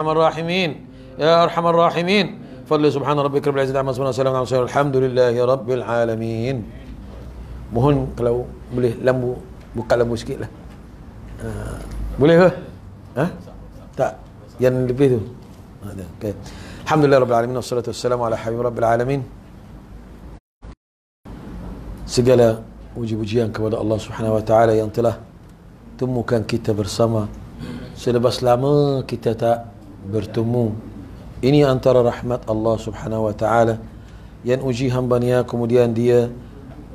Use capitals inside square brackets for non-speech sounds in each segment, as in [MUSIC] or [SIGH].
ارحم الراحمين يا ارحم الراحمين فضل سبحان ربك رب العزه عما يصفون وسلام على المرسلين الحمد لله رب العالمين mohon kalau boleh lambu buka lambu sikit lah uh, boleh ke? Ha? tak yang lebih tu ada okay. Alhamdulillah Rabbil Alamin Wassalatu wassalamu ala habib Rabbil Alamin Segala puji-pujian kepada Allah Subhanahu Wa Taala yang telah temukan kita bersama Selepas lama kita tak bertemu Ini antara rahmat Allah Subhanahu Wa Taala Yang uji hambanya kemudian dia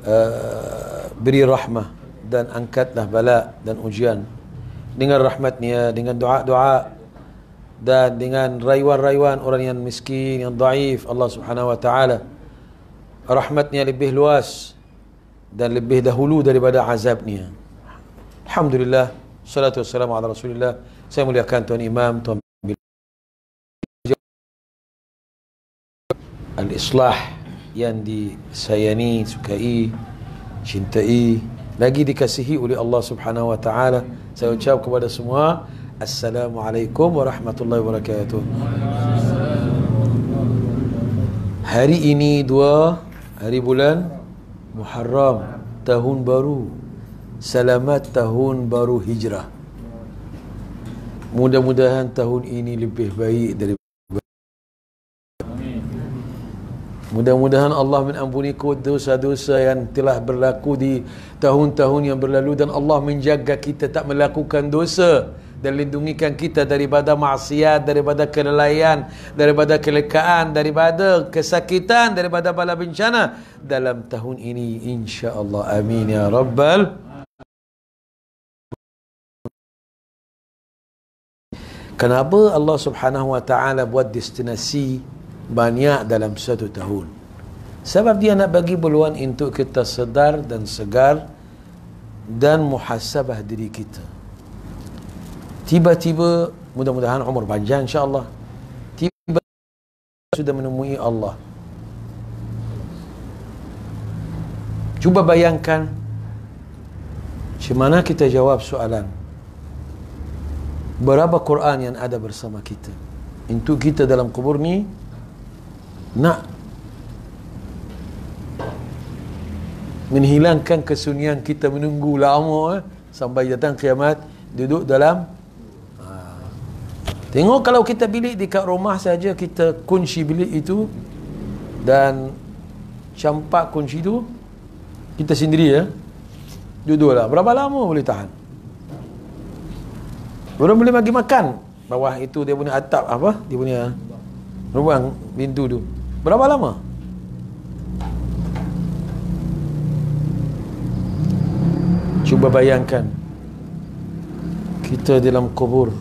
uh, Beri rahmah Dan angkatlah bala dan ujian Dengan rahmatnya Dengan doa-doa dan dengan rayuan-rayuan orang yang miskin, yang daif Allah Subhanahu wa taala rahmatnya lebih luas dan lebih dahulu daripada azabnya. Alhamdulillah, salatu wassalamu ala Rasulillah. Saya muliakan tuan imam, tuan al-islah yang disayani, sukai, cintai, lagi dikasihi oleh Allah Subhanahu wa taala. Saya ucap kepada semua Assalamualaikum warahmatullahi wabarakatuh. Hari ini dua hari bulan Muharram tahun baru. Selamat tahun baru hijrah. Mudah-mudahan tahun ini lebih baik dari Mudah-mudahan Allah mengampuni dosa-dosa yang telah berlaku di tahun-tahun yang berlalu dan Allah menjaga kita tak melakukan dosa dan lindungikan kita daripada maksiat, daripada kelalaian, daripada kelekaan, daripada kesakitan, daripada bala bencana dalam tahun ini insya-Allah. Amin ya rabbal Kenapa Allah Subhanahu wa taala buat destinasi banyak dalam satu tahun? Sebab dia nak bagi peluang untuk kita sedar dan segar dan muhasabah diri kita. Tiba-tiba mudah-mudahan umur panjang insya-Allah. Tiba sudah menemui Allah. Cuba bayangkan macam mana kita jawab soalan? Berapa Quran yang ada bersama kita? Untuk kita dalam kubur ni nak menghilangkan kesunyian kita menunggu lama eh, sampai datang kiamat duduk dalam Tengok kalau kita bilik dekat rumah saja kita kunci bilik itu dan campak kunci itu kita sendiri ya. Duduklah. Berapa lama boleh tahan? Belum boleh bagi makan. Bawah itu dia punya atap apa? Dia punya ruang pintu tu. Berapa lama? Cuba bayangkan kita dalam kubur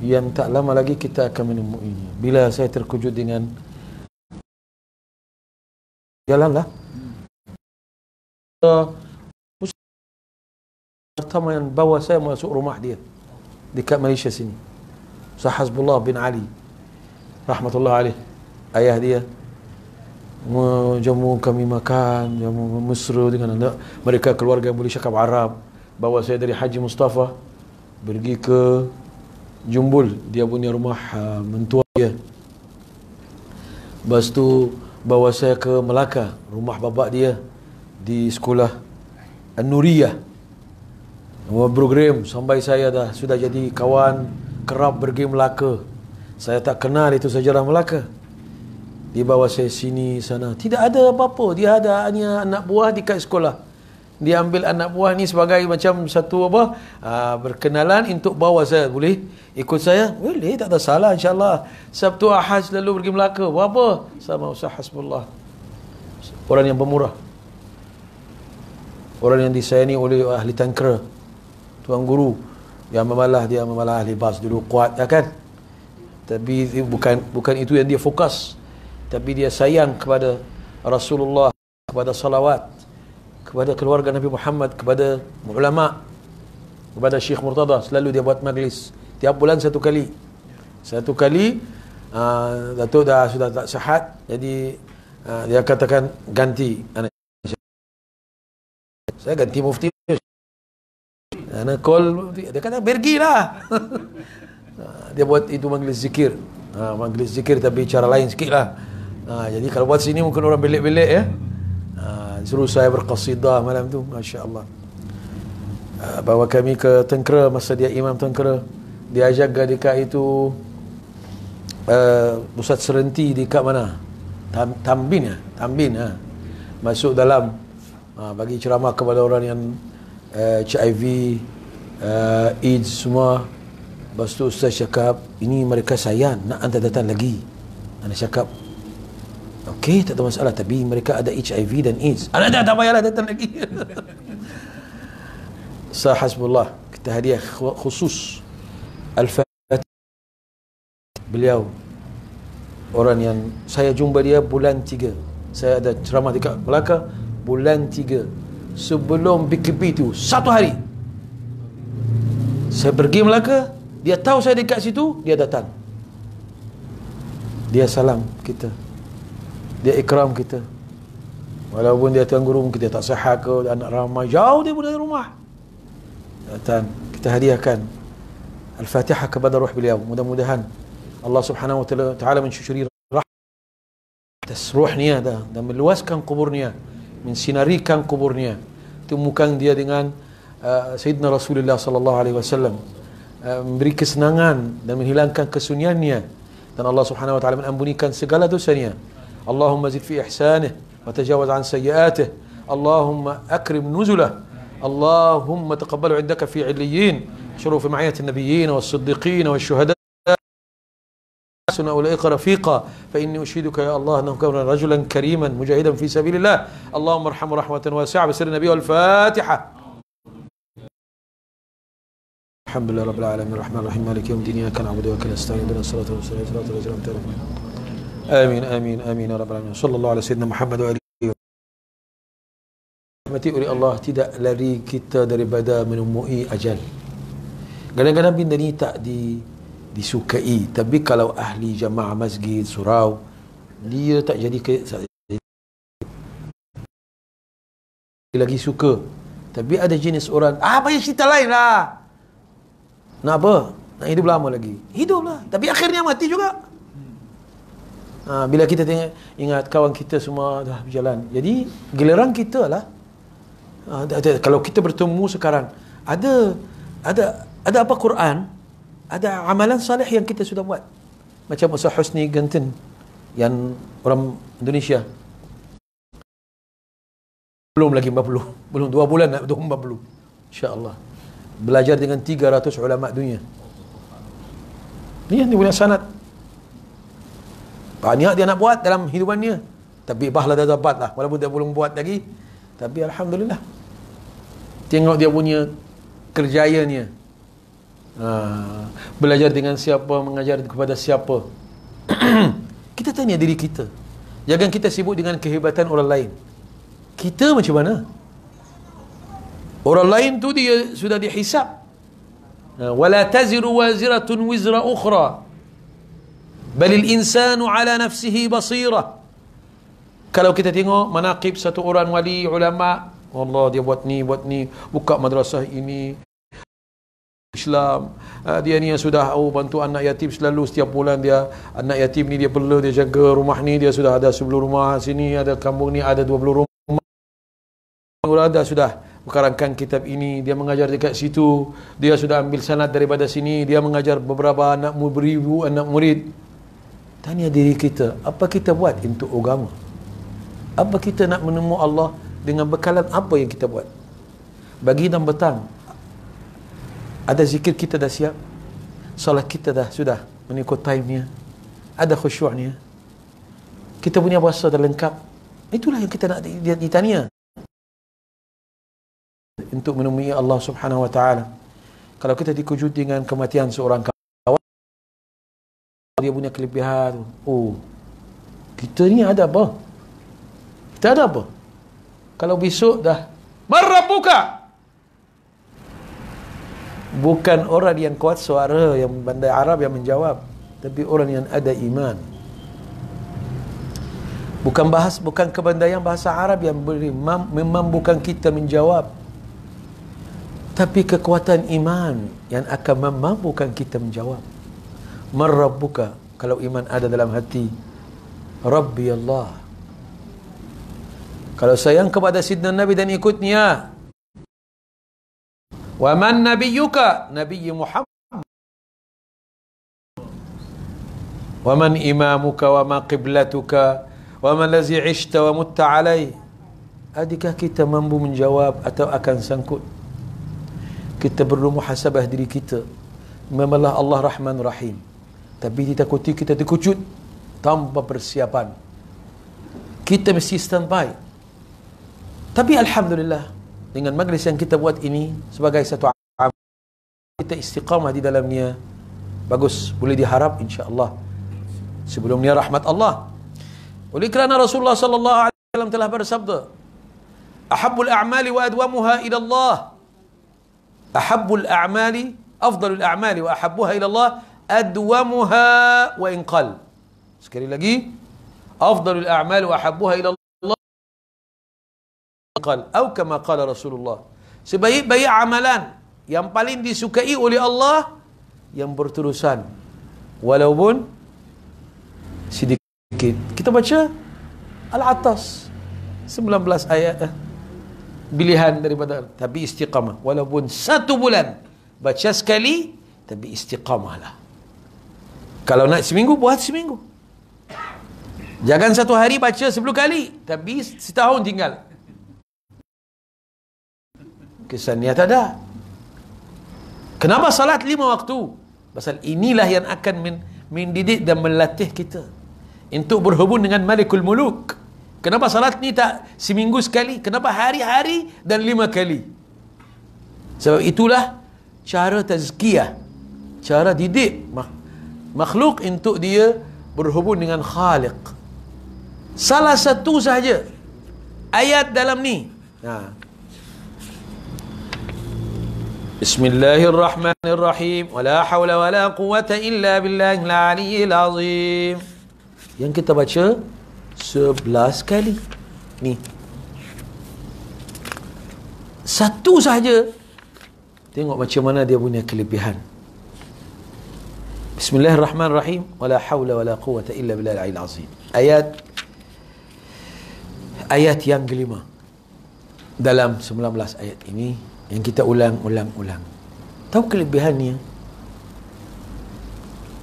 yang tak lama lagi kita akan menemuinya. Bila saya terkejut dengan jalanlah. Pertama yang bawa saya masuk rumah dia dekat Malaysia sini. Sahazbullah bin Ali rahmatullah alaih ayah dia menjamu kami makan jamu mesra dengan anak mereka keluarga yang boleh cakap Arab bawa saya dari Haji Mustafa pergi ke Jumbul. Dia punya rumah uh, mentua dia. Lepas tu bawa saya ke Melaka rumah bapa dia di sekolah An-Nuriyah. Program sampai saya dah sudah jadi kawan kerap pergi Melaka. Saya tak kenal itu sejarah Melaka dia bawa saya sini sana. Tidak ada apa-apa. Dia ada hanya anak buah di kat sekolah. Dia ambil anak buah ni sebagai macam satu apa aa, berkenalan untuk bawa saya. Boleh ikut saya? Boleh tak ada salah insyaallah. Sabtu Ahad selalu pergi Melaka. Apa? Sama Ustaz Hasbullah. Orang yang pemurah. Orang yang disayani oleh ahli tankera tuan guru yang memalah dia memalah ahli bas dulu kuat ya kan? Tapi bukan bukan itu yang dia fokus tapi dia sayang kepada Rasulullah kepada salawat kepada keluarga Nabi Muhammad, kepada ulama, kepada Syekh Murtada, selalu dia buat majlis. Tiap bulan satu kali. Satu kali uh, Datuk dah sudah tak sihat, jadi uh, dia katakan ganti anak saya ganti mufti. Anak call dia kata pergilah. Ha, [LAUGHS] dia buat itu majlis zikir. Ha, majlis zikir tapi cara lain sikit lah. Ha, jadi kalau buat sini mungkin orang belik-belik ya. Ha, suruh saya berqasidah malam tu. Masya Allah. Ha, bawa kami ke Tengkera masa dia imam Tengkera. Dia ajak dekat itu uh, pusat serenti dekat mana? Tam, Tambin ya? Tambin ya. Masuk dalam uh, bagi ceramah kepada orang yang uh, HIV, uh, AIDS semua Lepas tu Ustaz cakap Ini mereka sayang Nak anda datang lagi Anda cakap Okey tak ada masalah. Tapi mereka ada HIV dan AIDS. Anda dah tak payahlah datang lagi. [LAUGHS] Sahasbullah Kita hadiah khusus Al-Fatih Beliau Orang yang Saya jumpa dia bulan 3 Saya ada ceramah dekat Melaka Bulan 3 Sebelum PKP itu Satu hari. Saya pergi Melaka dia tahu saya dekat situ, dia datang. Dia salam kita. Dia ikram kita. Walaupun dia tuan guru kita tak sihat ke anak ramai jauh dia dari rumah. Datang kita hadiahkan Al-Fatihah kepada roh beliau. Mudah-mudahan Allah Subhanahu wa taala mensyukuri atas ruhnya dan meluaskan kuburnya, mensinarikan kuburnya. Temukan dia dengan uh, Sayyidina Rasulullah sallallahu alaihi wasallam Eh, memberi kesenangan dan menghilangkan kesunyiannya dan Allah Subhanahu wa taala mengampunikan segala dosanya. Zid fi ihsanih wa tajawaz an sayyi'atih. Allahumma akrim nuzulah. Allahumma taqabbal 'indaka fi 'illiyin. شرف معية النبيين والصديقين والشهداء. أولئك رفيقا. فإني أشهدك يا الله أنه كان رجلا كريما مجاهدا في سبيل الله. اللهم ارحمه رحمة واسعة بسر النبي والفاتحة. الحمد لله رب العالمين. الرحمن الرحيم. مالك يوم الدين. إياك نعبد وإياك نستعين. اهدنا الصراط المستقيم. صراط الذين أنعمت عليهم امين امين امين يا رب العالمين صلى الله على سيدنا محمد واله Mati oleh Allah tidak lari kita daripada menemui ajal. Kadang-kadang benda ni tak di, disukai. Tapi kalau ahli jamaah masjid, surau, dia tak jadi ke, lagi suka. Tapi ada jenis orang, ah, banyak cerita lain lah. Nak apa? Nak hidup lama lagi. Hiduplah. Tapi akhirnya mati juga. Ha, bila kita tengok, ingat kawan kita semua dah berjalan. Jadi, giliran kita lah. Ha, kalau kita bertemu sekarang, ada ada ada apa Quran? Ada amalan salih yang kita sudah buat. Macam Ustaz Husni Gentin yang orang Indonesia. Belum lagi 40. Belum 2 bulan nak 40. InsyaAllah belajar dengan 300 ulama dunia ni yang punya sanat banyak dia nak buat dalam hidupan dia tapi pahala dah dapat lah. Walaupun dia belum buat lagi tapi Alhamdulillah. Tengok dia punya kerjayanya. Ha, belajar dengan siapa mengajar kepada siapa. [CLEARS THROAT] Kita tanya diri kita. Jangan kita sibuk dengan kehebatan orang lain. Kita macam mana? Orang lain tu dia sudah dihisap. Ha, wala taziru waziratun wizra ukhra. Balil insanu ala nafsihi basira. Kalau kita tengok manaqib satu orang wali ulama, Allah dia buat ni, buat ni, buka madrasah ini, Islam ha, dia ni yang sudah oh, bantu anak yatim selalu setiap bulan dia anak yatim ni dia perlu dia jaga rumah ni dia sudah ada sebelum rumah sini ada kampung ni ada 20 rumah. Ada sudah Mengarangkan kitab ini dia mengajar dekat situ. Dia sudah ambil sanad daripada sini dia mengajar beberapa anak beribu anak murid tanya diri kita apa kita buat untuk agama? Apa kita nak menemui Allah dengan bekalan apa yang kita buat? Bagi dan petang ada zikir kita dah siap? Solat kita dah sudah mengikut time-nya? Ada khusyuknya? Kita punya puasa dah lengkap? Itulah yang kita nak ditanya. Untuk menemui Allah Subhanahu wa taala. Kalau kita dikejut dengan kematian seorang kawan dia punya kelebihan, oh. Kita ni ada apa? Kita ada apa? Kalau besok dah Marabuka Bukan orang yang kuat suara yang bandai Arab yang menjawab, tapi orang yang ada iman. Bukan bahas bukan kebandaian bahasa Arab yang beri memampukan kita menjawab tapi kekuatan iman yang akan memampukan kita menjawab Man Rabbuka? Kalau iman ada dalam hati. Rabbi Allah. Kalau sayang kepada Sidna Nabi dan ikutnya. Wa man nabiyyuka? Nabi Muhammad. Wa man imamuka wa ma qiblatuka wa man lazi ishta wa mutta alai. Adakah kita mampu menjawab atau akan sangkut? Kita perlu muhasabah diri kita. Memanglah Allah Rahman Rahim. Tapi ditakuti kita terkujut tanpa persiapan. Kita mesti standby. Tapi Alhamdulillah dengan majlis yang kita buat ini sebagai satu amal kita istiqamah di dalamnya. Bagus boleh diharap insya-Allah. Sebelumnya rahmat Allah. Oleh kerana Rasulullah sallallahu alaihi wasallam telah bersabda ahabbul a'mali wa adwamuha ila Allah ahabbul a'mali afdalul a'mali wa ahabbuha ila Allah adwamuha wa in qal sekali lagi afdalul a'mali wa ahabbuha ila qal atau kama qala Rasulullah sebaik-baik amalan yang paling disukai oleh Allah yang berterusan. Walaupun sedikit. Kita baca Al-Atas 19 ayat eh, pilihan daripada tapi istiqamah walaupun satu bulan baca sekali tapi istiqamahlah kalau nak seminggu buat seminggu. Jangan satu hari baca sepuluh kali tapi setahun tinggal. Kesan niat ada. Kenapa salat lima waktu? Pasal inilah yang akan mendidik dan melatih kita. Untuk berhubung dengan malikul muluk. Kenapa salat ni tak seminggu sekali? Kenapa hari-hari dan lima kali? Sebab itulah cara tazkiyah cara didik makhluk untuk dia berhubung dengan khaliq. Salah satu saja ayat dalam ni. Ha. Bismillahirrahmanirrahim. Wala الرحمن wala quwata illa ولا قوة إلا yang kita baca sebelas kali. Ni. Satu saja tengok macam mana dia punya kelebihan. Bismillahirrahmanirrahim. Wala haula wala quwata illa billahi al azim. Ayat ayat yang kelima. Dalam 19 ayat ini yang kita ulang-ulang-ulang tahu kelebihannya?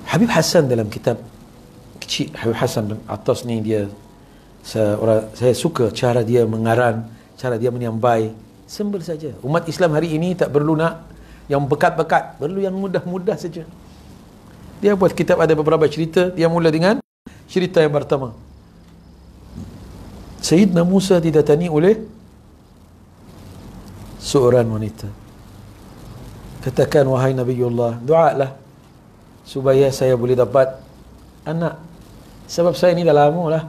Habib Hassan dalam kitab kecil Habib Hassan atas ni dia saya, orang, saya suka cara dia mengarang cara dia menyambai. Sembel saja. Umat Islam hari ini tak perlu nak yang bekat-bekat. Perlu yang mudah-mudah saja dia buat kitab ada beberapa cerita. Dia mula dengan cerita yang pertama. Sayyidina Musa didatangi oleh seorang wanita. Katakan wahai Nabiullah doa lah supaya saya boleh dapat anak. Sebab saya ni dah lama lah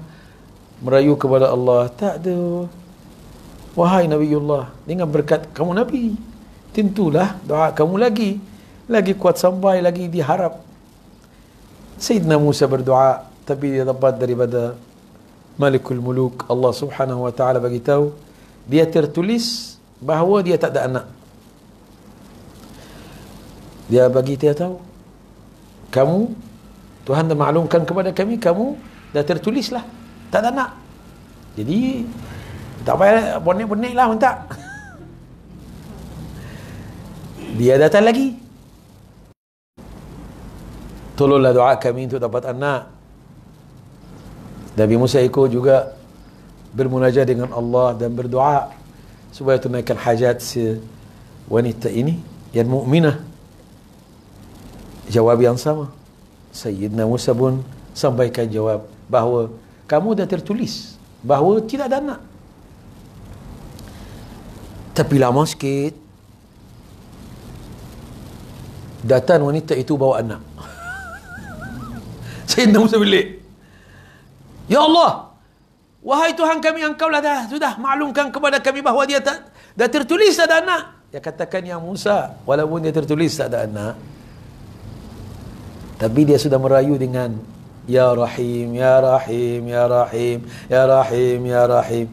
merayu kepada Allah. Tak ada. Wahai Nabiullah dengan berkat kamu Nabi tentulah doa kamu lagi. Lagi kuat sampai lagi diharap Tapi dia dapat daripada Malikul Muluk Allah Subhanahu wa taala bagi tahu dia tertulis bahawa dia tak ada anak. Dia bagi dia tahu kamu Tuhan dah maklumkan kepada kami kamu dah tertulislah tak ada anak. Jadi tak payah bonek-bonek lah minta. [LAUGHS] Dia datang lagi tolonglah doa kami untuk dapat anak. Nabi Musa ikut juga bermunajat dengan Allah dan berdoa supaya tunaikan hajat si wanita ini yang mukminah jawab yang sama. Sayyidina Musa pun sampaikan jawab bahawa kamu dah tertulis bahawa tidak ada anak. Tapi lama sikit datang wanita itu bawa anak Sayyidina Musa bilik Ya Allah Wahai Tuhan kami engkau lah dah sudah maklumkan kepada kami bahawa dia tak dah tertulis tak ada anak. Dia katakan yang Musa walaupun dia tertulis tak ada anak. Tapi dia sudah merayu dengan Ya Rahim, Ya Rahim, Ya Rahim, Ya Rahim, Ya Rahim.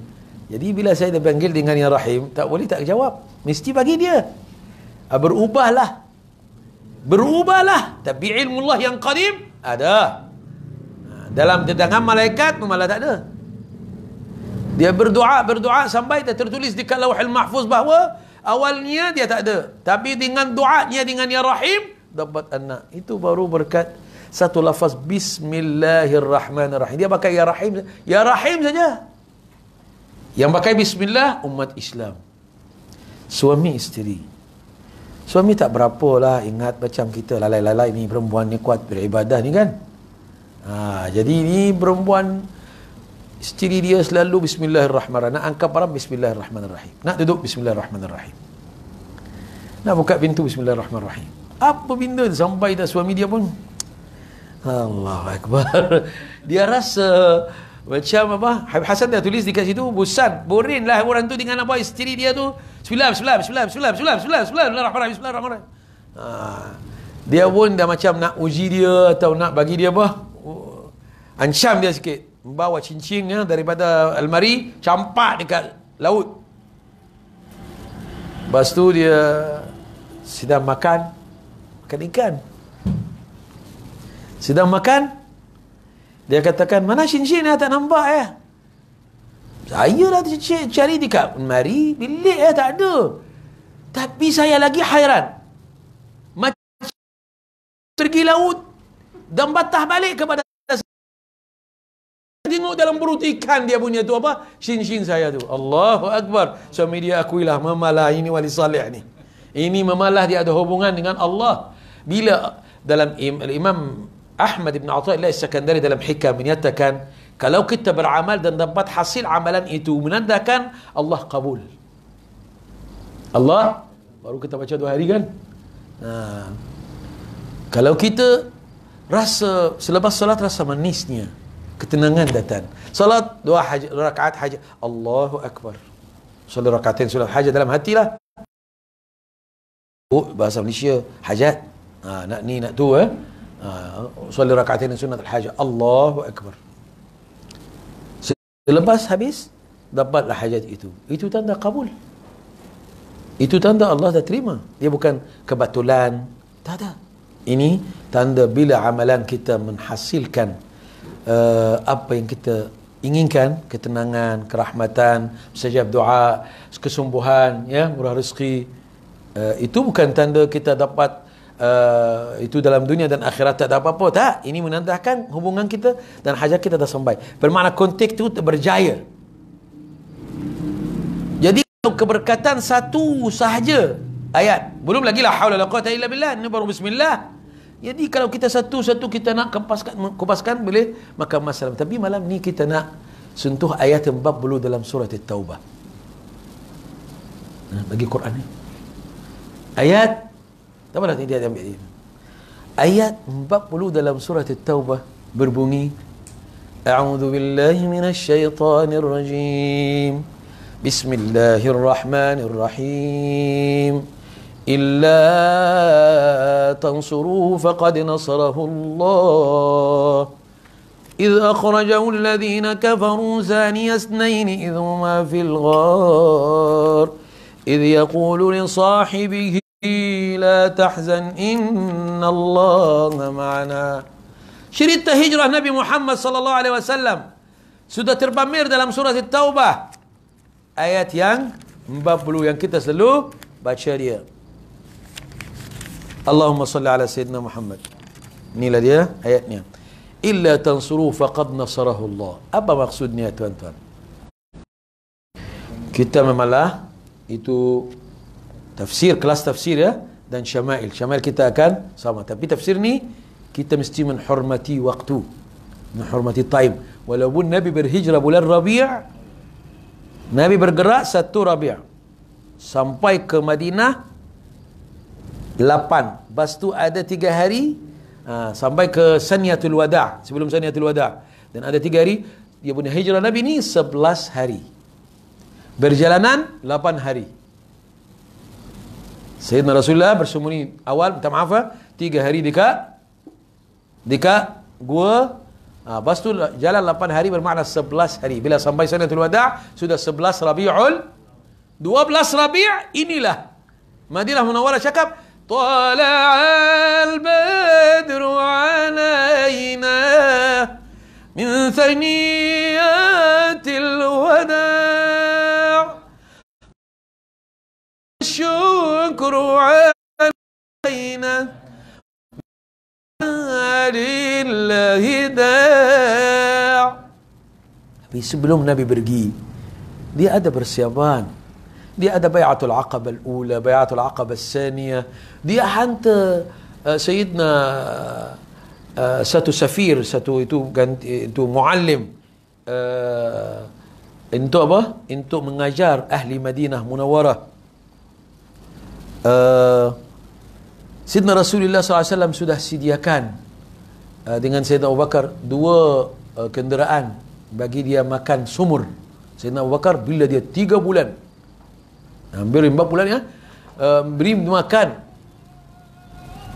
Jadi bila saya dipanggil dengan Ya Rahim, tak boleh tak jawab. Mesti bagi dia. Ah, berubahlah. berubahlah tapi ilmu Allah yang qadim ada ha, dalam tangan malaikat malah tak ada. Dia berdoa berdoa sampai dia tertulis di lauhul mahfuz bahawa awalnya dia tak ada. Tapi dengan doanya dengan ya rahim dapat anak. Itu baru berkat satu lafaz bismillahirrahmanirrahim. Dia pakai ya rahim ya rahim saja. Yang pakai bismillah umat Islam. Suami isteri. Suami tak berapa lah ingat macam kita lalai-lalai ni perempuan ni kuat beribadah ni kan. Ha, jadi ni perempuan isteri dia selalu bismillahirrahmanirrahim. Nak angkat parang bismillahirrahmanirrahim. Nak duduk bismillahirrahmanirrahim. Nak buka pintu bismillahirrahmanirrahim. Apa benda sampai dah suami dia pun Allah Akbar. [LAUGHS] Dia rasa macam apa? Habib Hasan dah tulis dekat situ, bosan, boring lah orang tu dengan apa isteri dia tu. Bismillah, bismillah, bismillah, bismillah, bismillah, bismillah, bismillahirrahmanirrahim, bismillahirrahmanirrahim. Ha. Dia pun dah macam nak uji dia atau nak bagi dia apa? Ancam dia sikit. Membawa cincin ya, daripada almari, campak dekat laut. Lepas tu dia sedang makan, makan ikan. Sedang makan, dia katakan, mana cincin yang tak nampak ya? Saya lah cari dekat mari, bilik ya tak ada. Tapi saya lagi hairan. Macam pergi laut dan batah balik kepada tengok dalam perut ikan dia punya tu apa? Cincin saya tu. Allahu Akbar. Suami dia akuilah memalah ini wali salih ni. Ini memalah dia ada hubungan dengan Allah. Bila dalam Imam Ahmad ibn Athaillah Sekandari dalam hikam menyatakan kalau kita beramal dan dapat hasil amalan itu menandakan Allah kabul. Allah baru kita baca dua hari kan? Ha. Kalau kita rasa selepas salat rasa manisnya ketenangan datang. Salat dua haj, rakaat hajat Allahu akbar. Salat rakaatin salat hajat dalam hatilah. Oh, bahasa Malaysia hajat. Ha, nak ni nak tu eh. Solat rakaatin sunat al-hajat Allahu Akbar Selepas habis Dapatlah hajat itu Itu tanda kabul Itu tanda Allah dah terima Dia bukan kebetulan Tak ada Ini tanda bila amalan kita menghasilkan uh, Apa yang kita inginkan? Ketenangan, kerahmatan Sejab doa, kesembuhan ya, Murah rezeki. Uh, Itu bukan tanda kita dapat uh, itu dalam dunia dan akhirat tak ada apa-apa. Tak ini menandakan hubungan kita dan hajat kita dah sampai. Bermakna konteks itu berjaya. Jadi keberkatan satu sahaja ayat. Belum lagi lah haula la quwata illa billah. Ini baru bismillah jadi kalau kita satu-satu kita nak kempaskan kupaskan boleh maka masalah tapi malam ni kita nak sentuh ayat yang bab dulu dalam surah at-taubah bagi Quran ni ayat tak mana dia ambil dia. Ayat 40 dalam surah At-Taubah berbunyi A'udzu billahi minasy syaithanir rajim. Bismillahirrahmanirrahim. إلا تنصروه فقد نصره الله. إذ أخرجه الذين كفروا ثاني اثنين إذ هما في الغار. إذ يقول لصاحبه لا تحزن إن الله معنا. شريط هجرة نبي محمد صلى الله عليه وسلم سودة تربامير دلم سورة التوبة آيات يان مبابلو يان كتسلو شريط Allahumma salli ala sayyidina Muhammad. Inilah dia ayatnya. Illa tansuru faqad nasarahu Allah. Apa maksudnya tuan-tuan? Kita memalah itu tafsir kelas tafsir ya dan syama'il. Syama'il kita akan sama. Tapi tafsir ni kita mesti menghormati waktu. Menghormati time. Walaupun Nabi berhijrah bulan Rabi' Nabi bergerak satu Rabi' sampai ke Madinah lapan. Lepas tu ada tiga hari ha, sampai ke Saniyatul Wada' sebelum Saniyatul Wada' dan ada tiga hari dia punya hijrah Nabi ni sebelas hari. Berjalanan lapan hari. Sayyidina Rasulullah bersembunyi awal minta maaf lah, tiga hari dekat dekat gua ha, lepas tu jalan 8 hari bermakna 11 hari. Bila sampai sana wada sudah 11 Rabiul 12 Rabi' inilah Madinah Munawwarah cakap طلع البدر علينا من ثنيات الوداع. الشكر علينا. لله داع. Tapi sebelum Nabi pergi, dia ada persiapan. دي ده بيعة العقبة الأولى بيعة العقبة الثانية. دي أنت آه، سيدنا آه، آه، ساتو سفير ساتو إتو إتو معلم إنتو أبا إنتو منجار أهل مدينة منورة. سيدنا رسول الله صلى الله عليه وسلم سده سيديا كان dengan سيدنا أبو بكر dua kenderaan bagi dia makan sumur. سيدنا أبو بكر bila dia tiga bulan Hampir lima bulan ya. Beri makan.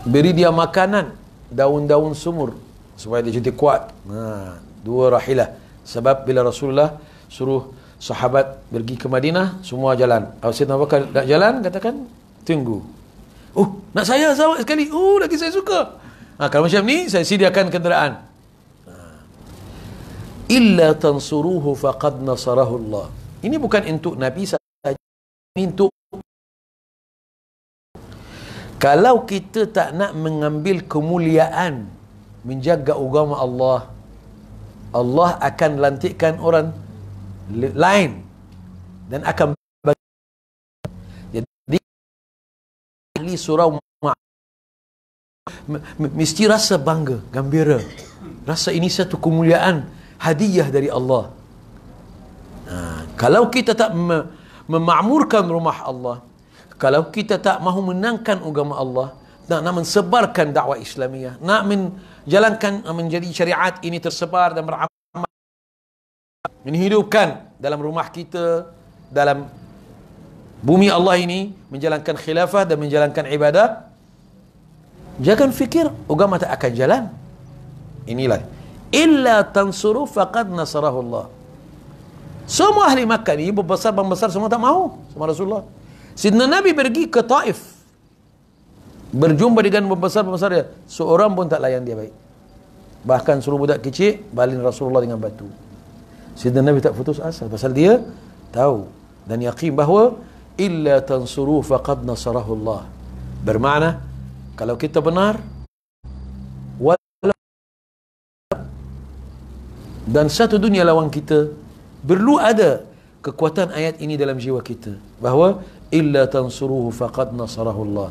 Beri dia makanan. Daun-daun sumur. Supaya dia jadi kuat. Ha, dua rahilah. Sebab bila Rasulullah suruh sahabat pergi ke Madinah, semua jalan. Kalau Sayyidina Bakar nak jalan, katakan, tunggu. Oh, nak saya sahabat sekali. Oh, lagi saya suka. Ha, kalau macam ni, saya sediakan kenderaan. Ha. Illa tansuruhu faqad nasarahu Allah. Ini bukan untuk Nabi untuk kalau kita tak nak mengambil kemuliaan menjaga agama Allah Allah akan lantikkan orang lain dan akan bagi jadi ahli surau mesti rasa bangga gembira rasa ini satu kemuliaan hadiah dari Allah. Ha, kalau kita tak memakmurkan rumah Allah. Kalau kita tak mahu menangkan agama Allah nak, nak mensebarkan dakwah Islamiyah nak menjalankan menjadi syariat ini tersebar dan beramal menghidupkan dalam rumah kita dalam bumi Allah ini menjalankan khilafah dan menjalankan ibadah jangan fikir agama tak akan jalan. Inilah. Illa tansuru faqad nasarahu Allah semua ahli Makkah ni berbesar-besar semua tak mahu sama Rasulullah. Sidna Nabi pergi ke Taif. Berjumpa dengan berbesar-besar dia. Seorang pun tak layan dia baik. Bahkan suruh budak kecil balin Rasulullah dengan batu. Sidna Nabi tak putus asa pasal dia tahu dan yakin bahawa illa tansuru faqad nasarahu Allah. Bermakna kalau kita benar dan satu dunia lawan kita perlu ada kekuatan ayat ini dalam jiwa kita. Bahawa illa tansuruhu faqad nasarahu Allah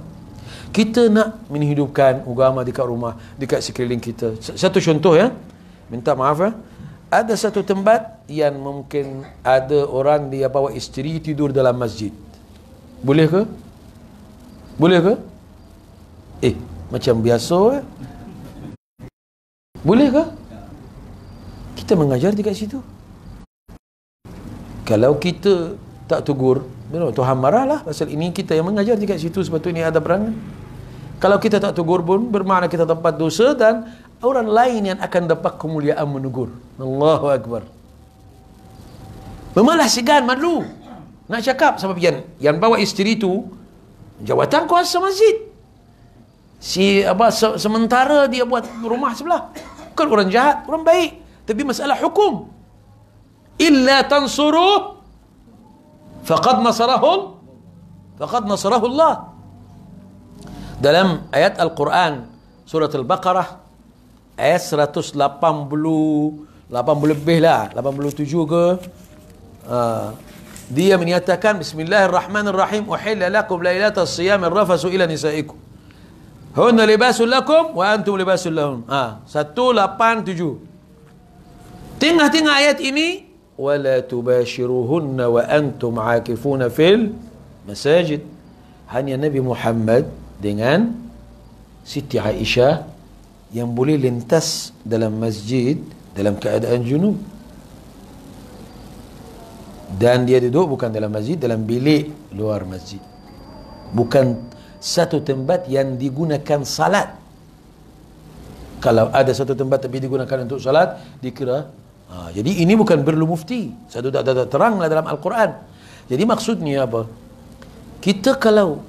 kita nak menghidupkan agama dekat rumah dekat sekeliling kita. Satu contoh ya. Minta maaf ya. Ada satu tempat yang mungkin ada orang dia bawa isteri tidur dalam masjid. Boleh ke? Boleh ke? Eh macam biasa ya? boleh ke? Kita mengajar dekat situ kalau kita tak tegur Tuhan marahlah pasal ini kita yang mengajar dekat situ sepatutnya ada perangan. Kalau kita tak tegur pun bermakna kita tempat dosa dan orang lain yang akan dapat kemuliaan menegur. Allahu Akbar. Memalah segan malu. Nak cakap sebab yang yang bawa isteri tu jawatan kuasa masjid. Si apa se, sementara dia buat rumah sebelah. Bukan orang jahat orang baik. Tapi masalah hukum illa tansuruh faqad nasarahu faqad nasarahu Allah dalam ayat Al-Quran surat Al-Baqarah ayat 180 80 lebih lah 87 ke uh, dia menyatakan bismillahirrahmanirrahim uhilla lakum lailata siyam rafasu ila nisaikum hunna libasul lakum wa antum libasul lahum ah 187 tengah-tengah ayat ini ولا wa antum عاكفون fil المساجد. Hanya Nabi Muhammad dengan Siti Aisyah yang boleh lintas dalam masjid dalam keadaan junub. Dan dia duduk bukan dalam masjid dalam bilik luar masjid. Bukan satu tempat yang digunakan salat. Kalau ada satu tempat tapi digunakan untuk salat dikira Ha, jadi ini bukan perlu mufti. Saya sudah ada teranglah dalam Al-Quran. Jadi maksudnya apa? Kita kalau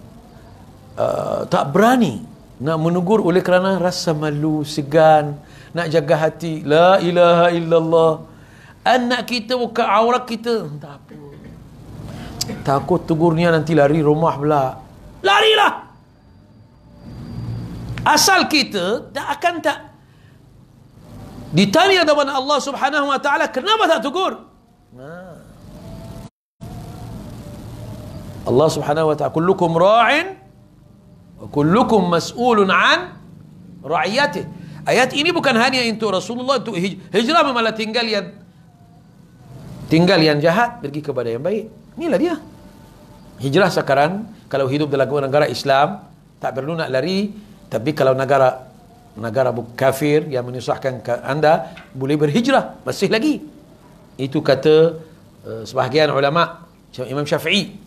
uh, tak berani nak menegur oleh kerana rasa malu, segan, nak jaga hati. La ilaha illallah. Anak kita buka aurat kita. Tak apa. Takut tegurnya nanti lari rumah pula. Larilah! Asal kita tak akan tak ditanya kepada Allah Subhanahu wa taala kenapa tak tegur? Nah. Allah Subhanahu wa taala kullukum ra'in wa kullukum mas'ulun an ra'iyati. Ayat ini bukan hanya untuk Rasulullah untuk hijrah malah tinggal yang tinggal yang jahat pergi kepada yang baik. Inilah dia. Hijrah sekarang kalau hidup dalam negara Islam tak perlu nak lari tapi kalau negara negara kafir yang menyusahkan anda boleh berhijrah masih lagi. Itu kata uh, sebahagian ulama Imam Syafi'i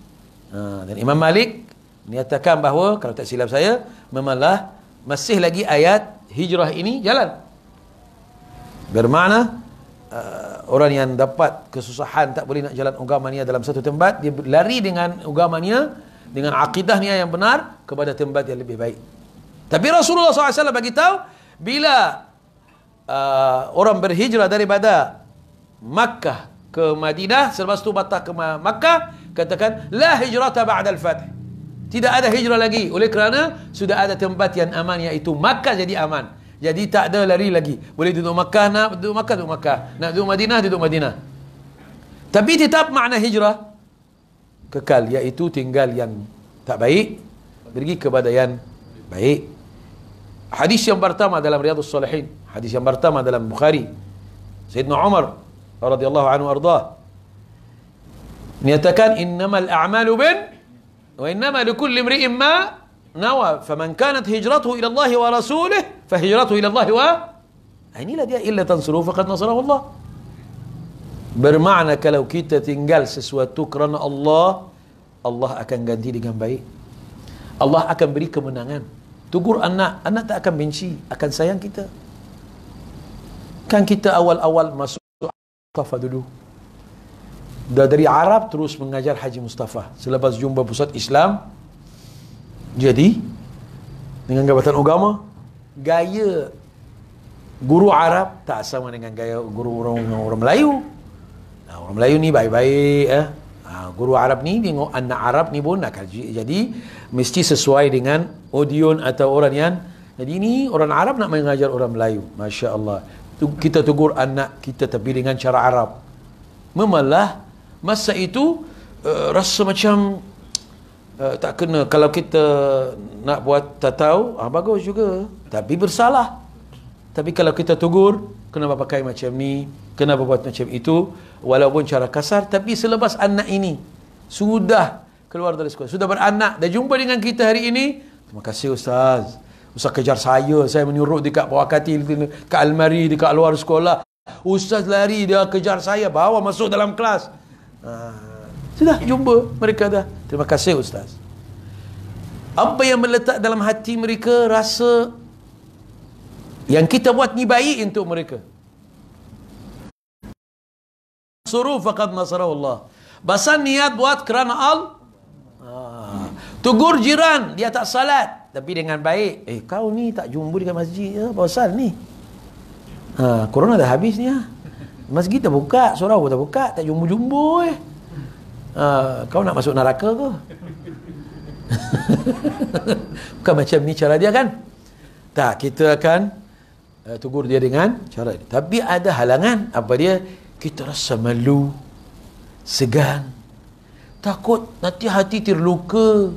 Ha, dan Imam Malik menyatakan bahawa kalau tak silap saya memanglah masih lagi ayat hijrah ini jalan. Bermakna uh, orang yang dapat kesusahan tak boleh nak jalan agamanya dalam satu tempat dia lari dengan agamanya dengan akidahnya yang benar kepada tempat yang lebih baik. Tapi Rasulullah SAW bagi tahu bila uh, orang berhijrah daripada Makkah ke Madinah selepas tu batah ke Makkah katakan la hijrata ba'da al-fath tidak ada hijrah lagi. Oleh kerana sudah ada tempat yang aman iaitu Makkah jadi aman. Jadi tak ada lari lagi. Boleh duduk Makkah nak duduk Makkah duduk Makkah. Nak duduk Madinah duduk Madinah. Tapi tetap makna hijrah kekal iaitu tinggal yang tak baik pergi kepada yang baik hadis yang pertama dalam Riyadhus Salihin hadis yang pertama dalam Bukhari Sayyidina Umar radhiyallahu anhu ardah menyatakan innamal a'malu bin wa innama likulli imri'in ma nawa faman kanat hijratuhu ila Allah wa rasulih fa hijratuhu ila Allah wa inilah dia illa tansuru faqad nasarahu Allah bermakna kalau kita tinggal sesuatu kerana Allah Allah akan ganti dengan baik Allah akan beri kemenangan tugur anak anak tak akan benci akan sayang kita kan kita awal-awal masuk Mustafa dulu. Dah dari Arab terus mengajar Haji Mustafa. Selepas jumpa pusat Islam, jadi dengan jabatan agama, gaya guru Arab tak sama dengan gaya guru orang orang Melayu. Nah, orang Melayu ni baik-baik eh. Ha, guru Arab ni tengok anak Arab ni pun nak kaji. Jadi mesti sesuai dengan audion atau orang yang jadi ini orang Arab nak mengajar orang Melayu. Masya Allah kita tegur anak kita tapi dengan cara Arab. Memalah masa itu uh, rasa macam uh, tak kena. Kalau kita nak buat tak tahu ah, bagus juga. Tapi bersalah. Tapi kalau kita tegur kenapa pakai macam ni? Kenapa buat macam itu walaupun cara kasar tapi selepas anak ini sudah keluar dari sekolah sudah beranak dan jumpa dengan kita hari ini terima kasih ustaz Ustaz kejar saya, saya menyuruh dekat bawah katil, dekat almari, dekat luar sekolah. Ustaz lari, dia kejar saya, bawa masuk dalam kelas. Ha. Sudah jumpa mereka dah. Terima kasih Ustaz. Apa yang meletak dalam hati mereka rasa yang kita buat ni baik untuk mereka. Suruh faqad nasarahu Allah. Basan niat buat kerana al. Ha. Tugur jiran, dia tak salat tapi dengan baik eh kau ni tak jumpa dekat masjid ya pasal ni ha corona dah habis ni ha masjid tak buka surau tak buka tak jumpa-jumpa eh ha, kau nak masuk neraka ke [LAUGHS] bukan macam ni cara dia kan tak kita akan uh, tegur dia dengan cara dia. tapi ada halangan apa dia kita rasa malu segan takut nanti hati terluka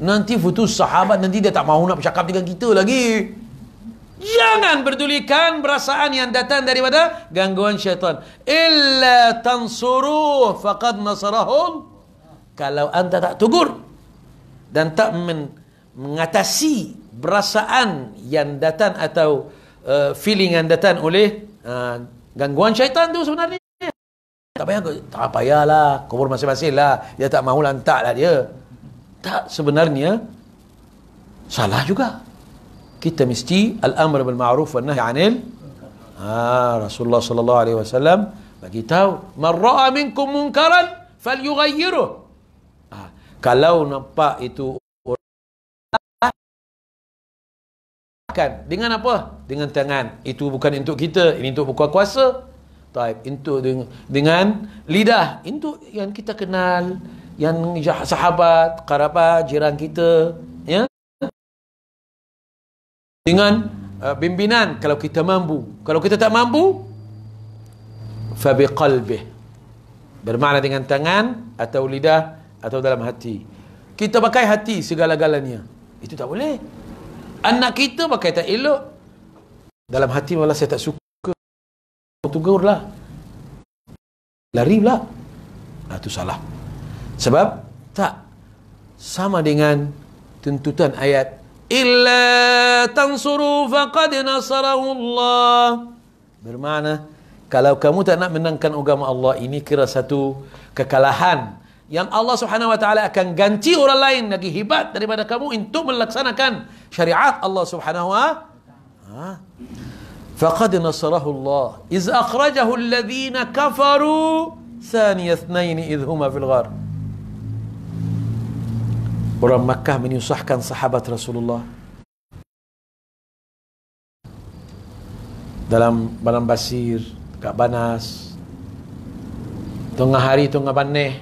Nanti putus sahabat nanti dia tak mahu nak bercakap dengan kita lagi. Jangan berdulikan perasaan yang datang daripada gangguan syaitan. Illa tansuru faqad nasarahum. Kalau anda tak tegur dan tak men mengatasi perasaan yang datang atau uh, feeling yang datang oleh uh, gangguan syaitan tu sebenarnya. Tak payah, tak payahlah. Kubur masing-masing lah. Dia tak mahu lantak lah dia tak sebenarnya salah juga kita mesti al-amr bil ma'ruf wan nahy 'anil ha Rasulullah sallallahu alaihi wasallam bagi tahu man ra'a minkum munkaran falyughayyirhu ha, kalau nampak itu Kan? Dengan apa? Dengan tangan. Itu bukan untuk kita. Ini untuk buka kuasa. Taib. Untuk dengan, dengan lidah. Untuk yang kita kenal. Yang sahabat, karabat, jiran kita. Ya? Dengan uh, bimbinan. Kalau kita mampu. Kalau kita tak mampu. Fabi qalbih. Bermakna dengan tangan. Atau lidah. Atau dalam hati. Kita pakai hati segala-galanya. Itu tak boleh. Anak kita pakai tak elok. Dalam hati malah saya tak suka. Tugur lah. Lari pula. Nah, itu salah. Sebab tak sama dengan tuntutan ayat illa tansuru faqad nasarahu Allah. Bermakna kalau kamu tak nak menangkan agama Allah ini kira satu kekalahan yang Allah Subhanahu wa taala akan ganti orang lain lagi hebat daripada kamu untuk melaksanakan syariat Allah Subhanahu wa taala. Faqad nasarahu Allah. Iz akhrajahu alladhina kafaru thani ithnain idh huma fil ghar. Orang Makkah menyusahkan sahabat Rasulullah. Dalam balam basir, kat banas, tengah hari tengah baneh,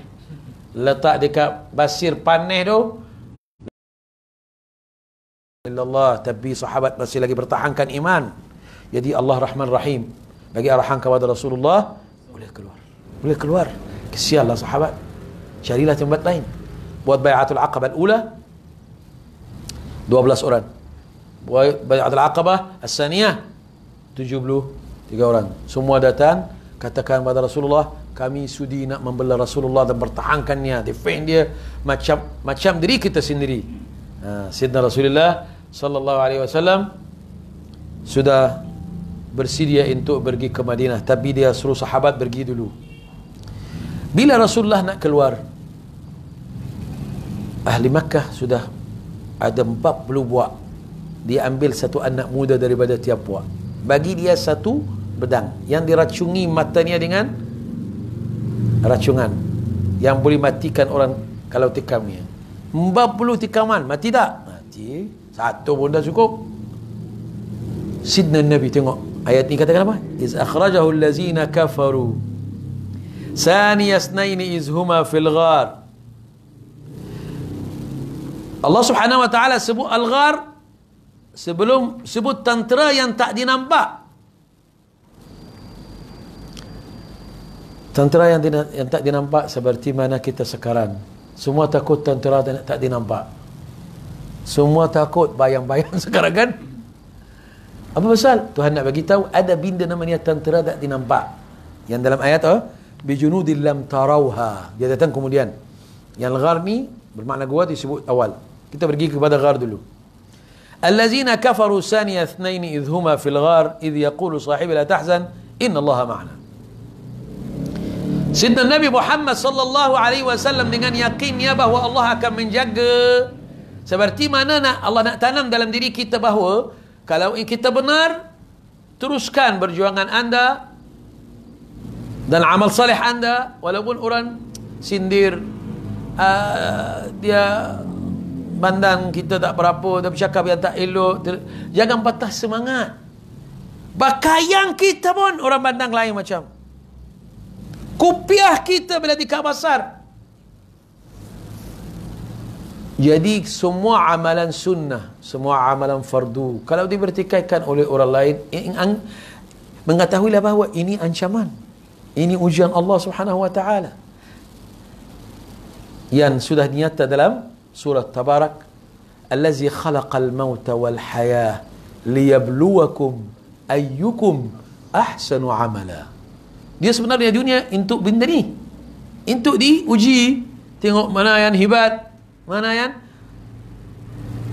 letak dekat basir panih tu. Allah tapi sahabat masih lagi bertahankan iman jadi Allah Rahman Rahim. Bagi arahan kepada Rasulullah boleh keluar. Boleh keluar. Kesianlah sahabat. Carilah tempat lain. Buat bayatul aqabah ula 12 orang. Buat bayatul aqabah as-saniyah 73 orang. Semua datang katakan kepada Rasulullah kami sudi nak membela Rasulullah dan bertahankannya defend dia macam macam diri kita sendiri. Ha, Sayyidina Rasulullah sallallahu alaihi wasallam sudah bersedia untuk pergi ke Madinah tapi dia suruh sahabat pergi dulu bila Rasulullah nak keluar ahli Makkah sudah ada 40 buah dia ambil satu anak muda daripada tiap buah bagi dia satu bedang yang diracungi matanya dengan racungan yang boleh matikan orang kalau tikamnya. Mbak perlu tikaman, mati tak? Mati. Satu pun dah cukup. Sidna Nabi tengok ayat ni katakan apa? Iz akhrajahu allazina kafaru. Sani yasnaini iz huma fil ghar. Allah Subhanahu wa taala sebut al-ghar sebelum sebut tentera yang tak dinampak. Tentera yang, dina, yang tak dinampak seperti mana kita sekarang. Semua takut tentera tak dinampak. Semua takut bayang-bayang [LAUGHS] sekarang kan? Apa pasal? Tuhan nak bagi tahu ada benda namanya tentera tak dinampak. Yang dalam ayat oh, bijunudil lam tarauha. Dia datang kemudian. Yang ghar ni bermakna gua disebut awal. Kita pergi kepada ghar dulu. Allazina kafaru saniya ithnaini idhuma fil ghar idh yaqulu sahibi la tahzan inna Allah ma'ana. Sidna Nabi Muhammad sallallahu alaihi wasallam dengan yakinnya bahawa Allah akan menjaga seperti mana nak Allah nak tanam dalam diri kita bahawa kalau kita benar teruskan perjuangan anda dan amal saleh anda walaupun orang sindir uh, dia bandang kita tak berapa tapi cakap yang tak elok jangan patah semangat bakayang kita pun orang bandang lain macam Kupiah kita bila di Kabasar. Jadi semua amalan sunnah, semua amalan fardu, kalau dibertikaikan oleh orang lain, mengetahuilah bahawa ini ancaman. Ini ujian Allah Subhanahu wa taala. Yang sudah dinyata dalam surah Tabarak, "Allazi khalaqal mauta wal hayah liyabluwakum ayyukum ahsanu amala." Dia sebenarnya dunia untuk benda ni. Untuk diuji. Tengok mana yang hebat. Mana yang...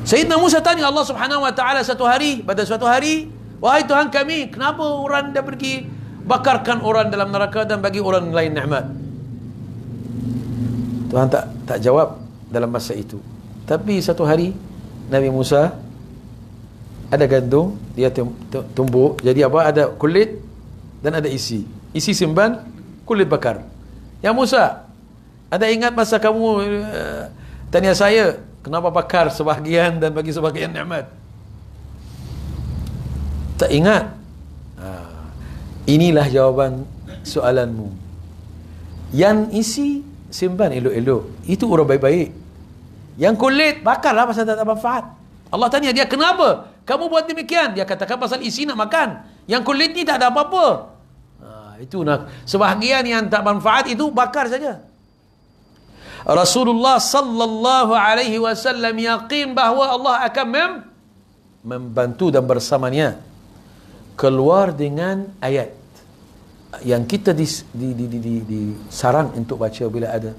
Sayyidina Musa tanya Allah subhanahu wa ta'ala satu hari. Pada suatu hari. Wahai Tuhan kami. Kenapa orang dah pergi bakarkan orang dalam neraka dan bagi orang lain nikmat? Tuhan tak tak jawab dalam masa itu. Tapi satu hari Nabi Musa ada gandum dia tumbuk jadi apa ada kulit dan ada isi isi simban kulit bakar. Ya Musa, ada ingat masa kamu uh, tanya saya kenapa bakar sebahagian dan bagi sebahagian nikmat? Tak ingat? Ha. Inilah jawapan soalanmu. Yang isi simpan elok-elok. Itu orang baik-baik. Yang kulit bakarlah pasal tak ada manfaat. Allah tanya dia kenapa? Kamu buat demikian. Dia katakan pasal isi nak makan. Yang kulit ni tak ada apa-apa. Ha, itu nak sebahagian yang tak manfaat itu bakar saja. Rasulullah sallallahu alaihi wasallam yakin bahawa Allah akan mem membantu dan bersamanya keluar dengan ayat yang kita di, di, di, di, di, di sarang untuk baca bila ada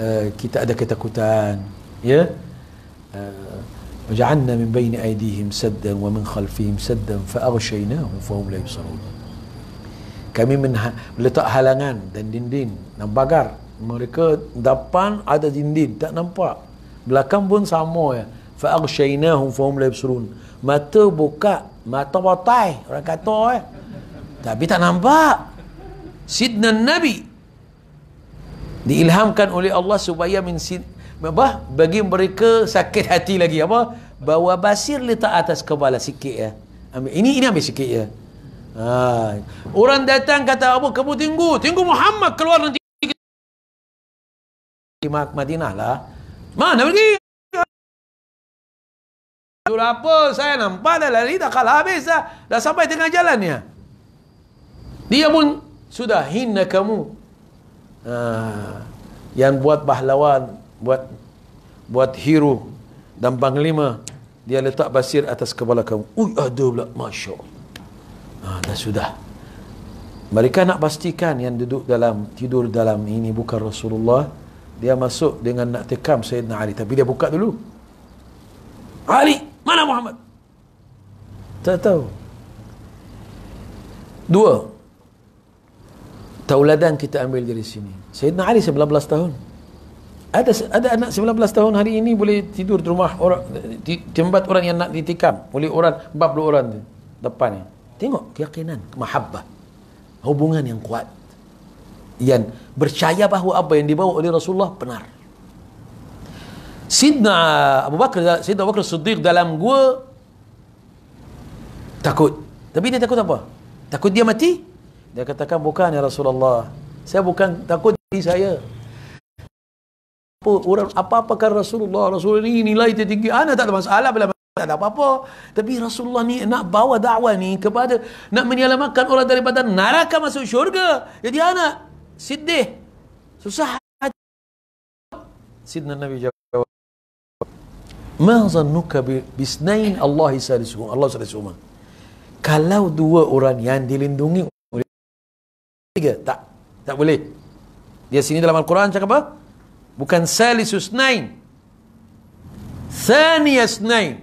uh, kita ada ketakutan ya uh, وجعلنا من بين أيديهم سدا ومن خلفهم سدا فأغشيناهم فهم لا يبصرون kami meletak halangan dan dinding dan bagar mereka depan ada dinding tak nampak. Belakang pun sama ya. Fa aghshaynahum fa hum mata buka mata batai orang kata eh. Tapi tak nampak. Sidna nabi. Diilhamkan oleh Allah supaya min sid apa? Bagi mereka sakit hati lagi apa? Bawa basir letak atas kepala sikit ya. Ambil ini ini ambil sikit ya. Ha. orang datang kata apa kamu tunggu? Tunggu Muhammad keluar nanti di Madinah lah. Mana pergi? Sudah apa saya nampak dah lari dah kalah habis dah. Dah sampai tengah jalannya. Dia pun sudah hina kamu. Ha, yang buat pahlawan, buat buat hero dan panglima, dia letak basir atas kepala kamu. Ui ada pula, Masya Allah. Ha, dah sudah. Mereka nak pastikan yang duduk dalam, tidur dalam ini bukan Rasulullah dia masuk dengan nak tekam Sayyidina Ali. Tapi dia buka dulu. Ali mana Muhammad? Tak tahu. Dua. Tauladan kita ambil dari sini. Sayyidina Ali 19 tahun. Ada ada anak 19 tahun hari ini boleh tidur di rumah orang di tempat orang yang nak ditikam oleh orang 40 orang tu depannya tengok keyakinan mahabbah. Hubungan yang kuat yang percaya bahawa apa yang dibawa oleh Rasulullah benar. Sidna Abu Bakar, Sidna Abu Bakar Siddiq dalam gua takut. Tapi dia takut apa? Takut dia mati? Dia katakan bukan ya Rasulullah. Saya bukan takut diri saya. Orang apa kan Rasulullah? Rasulullah ini nilai tertinggi. Ana tak ada masalah bila tak ada apa-apa. Tapi Rasulullah ni nak bawa dakwah ni kepada nak menyelamatkan orang daripada neraka masuk syurga. Jadi anak Sidih. Susah. Sidna Nabi jawab. Ma zannuka bisnain Allah salisuhum. Allah salisuhum. Kalau dua orang yang dilindungi tiga, tak. Tak boleh. Dia sini dalam Al-Quran cakap apa? Bukan salisus nain. Thaniyas nain.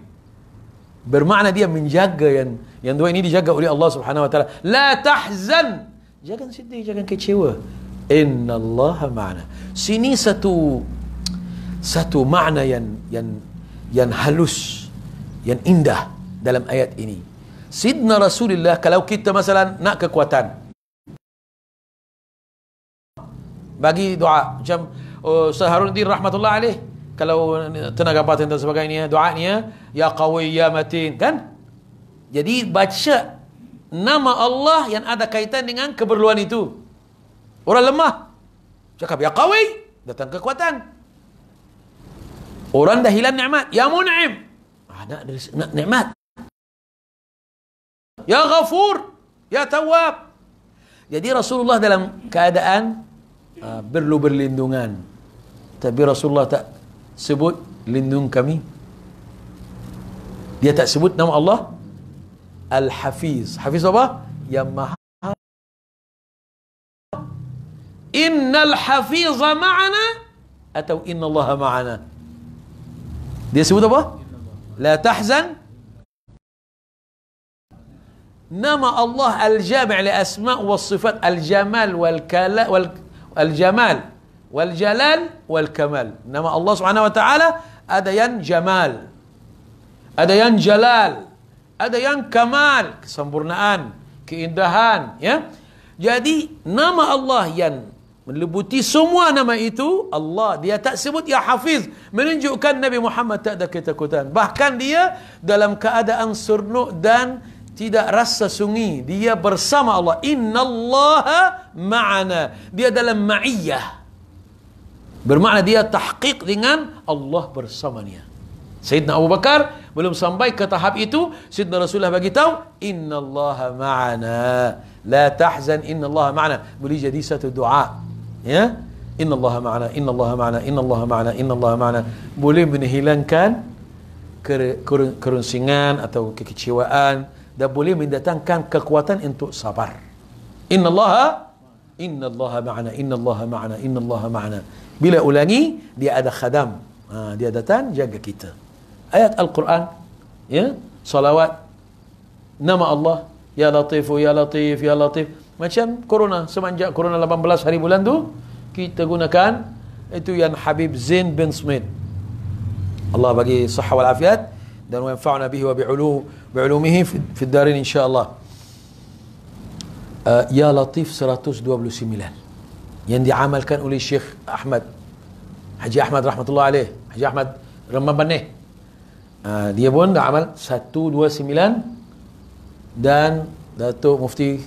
Bermakna dia menjaga yang yang dua ini dijaga oleh Allah Subhanahu wa taala. La tahzan. Jangan sedih, jangan kecewa. Inna Allah ma'ana. Sini satu satu makna yang yang yang halus, yang indah dalam ayat ini. Sidna Rasulullah kalau kita masalah nak kekuatan. Bagi doa macam oh, Ustaz Haruddin rahmatullah alaih kalau tenaga batin dan sebagainya doa ni ya, ya qawi ya matin kan? Jadi baca nama Allah yang ada kaitan dengan keperluan itu. Orang lemah. Cakap, ya qawi. Datang kekuatan. Orang dah hilang nikmat. Ya mun'im. Ah, nak, nak nikmat. Ya ghafur. Ya tawab. Jadi Rasulullah dalam keadaan uh, perlu berlindungan. Tapi Rasulullah tak sebut lindung kami. Dia tak sebut nama Allah. Al-Hafiz. Hafiz apa? Yang maha إن الحفيظ معنا. أتوا إن الله معنا. دي سيبوا دبا لا تحزن. نما الله الجامع لأسماء والصفات الجمال والكلا الجمال والجلال والكمال. نما الله سبحانه وتعالى أديان جمال أديان جلال أديان كمال كسمبرنان كإندهان يا جدي نما الله ين melebuti semua nama itu Allah dia tak sebut ya hafiz menunjukkan Nabi Muhammad tak ada ketakutan. Bahkan dia dalam keadaan surnuk dan tidak rasa sunyi dia bersama Allah. Innallaha ma'ana. Dia dalam ma'iyah. Bermakna dia tahqiq dengan Allah bersamanya Sayyidina Abu Bakar belum sampai ke tahap itu Sayyidina Rasulullah bagi tahu innallaha ma'ana. La tahzan innallaha ma'ana. Boleh jadi satu doa ya? Innallaha ma'ana innallaha ma'ana innallaha ma'ana innallaha ma'ana. Boleh menghilangkan kerunsingan atau kekecewaan dan boleh mendatangkan kekuatan untuk sabar. Innallaha innallaha ma'ana innallaha ma'ana innallaha ma'ana. Bila ulangi dia ada khadam. Ha, dia datang jaga kita. Ayat Al-Quran ya? Salawat. Nama Allah ya latif ya latif ya latif macam corona semenjak corona 18 hari bulan tu kita gunakan itu yang Habib Zain bin Smith. Allah bagi sahah wal afiat dan wanfa'na bihi wa bi'ulu bi'ulumihi fi, darin insyaallah. Uh, ya latif 129 yang diamalkan oleh Syekh Ahmad Haji Ahmad rahmatullah alaih Haji Ahmad Ramban Banih Ha, dia pun dah amal 129 dan Datuk Mufti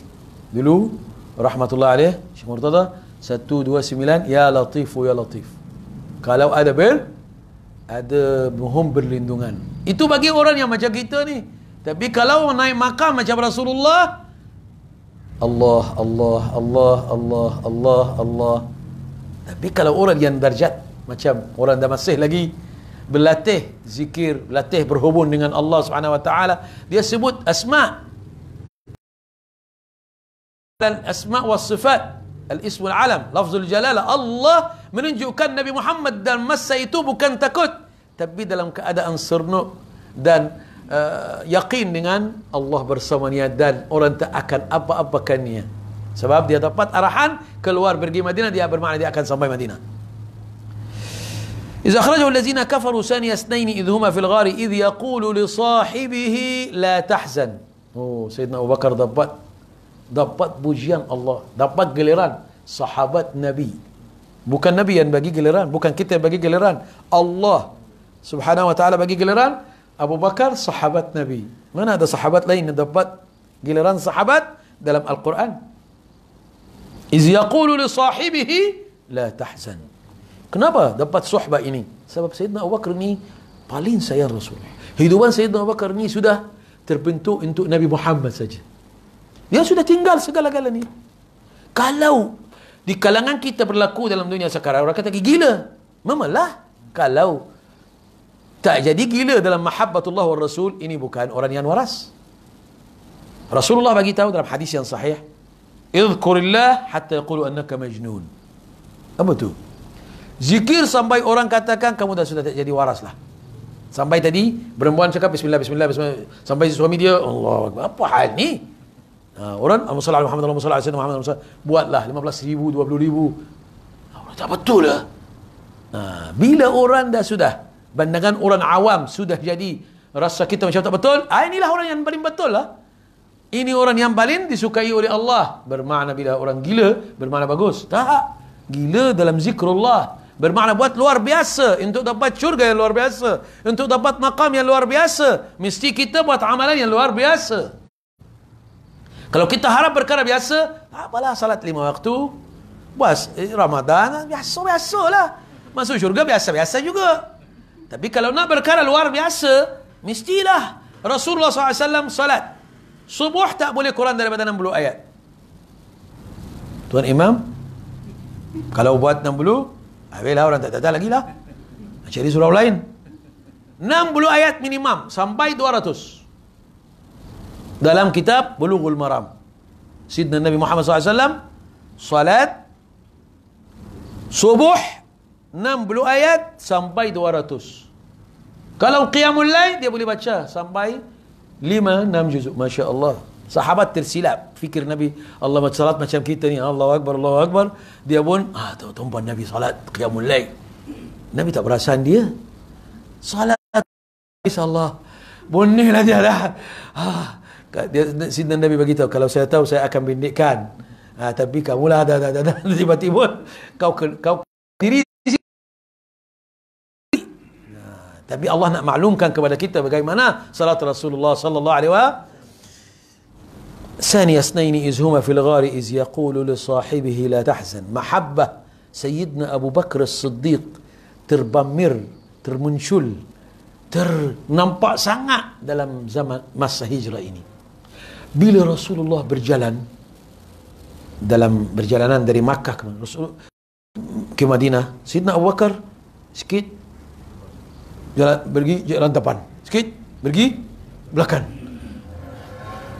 dulu rahmatullah alaih Syekh Murtada 129 ya latifu ya latif. Kalau ada ber ada mohon berlindungan. Itu bagi orang yang macam kita ni. Tapi kalau naik makam macam Rasulullah Allah Allah Allah Allah Allah Allah. Tapi kalau orang yang darjat macam orang dah masih lagi berlatih zikir, berlatih berhubung dengan Allah Subhanahu wa taala, dia sebut asma. الأسماء والصفات. الاسم العلم لفظ الجلالة. الله من انجو كان نبي محمد دان مس يتوب كان تكت تبي دلم كأدا انصرنو دان يقين دان الله برسمانيا دان اورانتا اكن ابا ابا كانيا sebab dia dapat arahan keluar pergi مدينه دي bermakna dia akan sampai مدينه إذا أخرجه الذين كفروا ثاني اثنين إذ هما في الغار إذ يقول لصاحبه لا تحزن أوه سيدنا أبو بكر ضبط dapat pujian Allah, dapat giliran sahabat Nabi. Bukan Nabi yang bagi giliran, bukan kita yang bagi giliran. Allah Subhanahu wa taala bagi giliran Abu Bakar sahabat Nabi. Mana ada sahabat lain yang dapat giliran sahabat dalam Al-Quran? Iz yaqulu li sahibihi la tahzan. Kenapa dapat suhbah ini? Sebab Sayyidina Abu Bakar ni paling sayang Rasul. Hidupan Sayyidina Abu Bakar ni sudah terbentuk untuk Nabi Muhammad saja. Dia sudah tinggal segala-galanya. Kalau di kalangan kita berlaku dalam dunia sekarang, orang kata gila. Memalah. Kalau tak jadi gila dalam mahabbatullah wa Rasul, ini bukan orang yang waras. Rasulullah bagi tahu dalam hadis yang sahih, "Idhkurillah hatta yaqulu annaka majnun." Apa tu? Zikir sampai orang katakan kamu dah sudah tak jadi waras lah. Sampai tadi perempuan cakap bismillah bismillah bismillah sampai suami dia Allah apa hal ni? Ha, orang Allahumma salli ala Muhammad Allahumma salli ala Muhammad Muhammad buatlah 15 ribu 20 ribu. Allah tak betul lah. Ha, bila orang dah sudah pandangan orang awam sudah jadi rasa kita macam tak betul, ah inilah orang yang paling betul lah. Ini orang yang paling disukai oleh Allah. Bermakna bila orang gila, bermakna bagus. Tak. Gila dalam zikrullah bermakna buat luar biasa untuk dapat syurga yang luar biasa untuk dapat makam yang luar biasa mesti kita buat amalan yang luar biasa kalau kita harap perkara biasa apalah salat lima waktu buat eh, Ramadan biasa-biasa lah masuk syurga biasa-biasa juga tapi kalau nak perkara luar biasa mestilah Rasulullah SAW salat subuh tak boleh kurang daripada 60 ayat Tuan Imam kalau buat 60 Habislah orang tak tak lagi lah. Cari surau lain. 60 ayat minimum sampai 200. Dalam kitab Bulughul Maram. Sidna Nabi Muhammad SAW salat subuh 60 ayat sampai 200. Kalau qiyamul lain dia boleh baca sampai 5 6 juzuk. Masya-Allah. Sahabat tersilap fikir Nabi. Allah salat macam kita ni. Allahu akbar Allahu akbar. Dia pun ah tu tuan Nabi salat qiyamul lail. Nabi tak perasan dia. Salat. Insyaallah. Lah dia dah ah dia sinten Nabi bagi tahu kalau saya tahu saya akan bindikkan ah tapi kamulah dah dah dah [LAUGHS] tiba-tiba kau kau diri tapi Allah nak maklumkan kepada kita bagaimana salat Rasulullah sallallahu alaihi wasallam ثاني اثنين إذ هما في الغار إذ يقول لصاحبه لا تحزن محبة سيدنا أبو بكر الصديق terbamir termuncul ternampak sangat dalam zaman masa hijrah ini bila Rasulullah berjalan dalam perjalanan dari Makkah ke Rasul ke Madinah Sidna Abu Bakar sikit jalan pergi jalan depan. Sikit pergi belakang.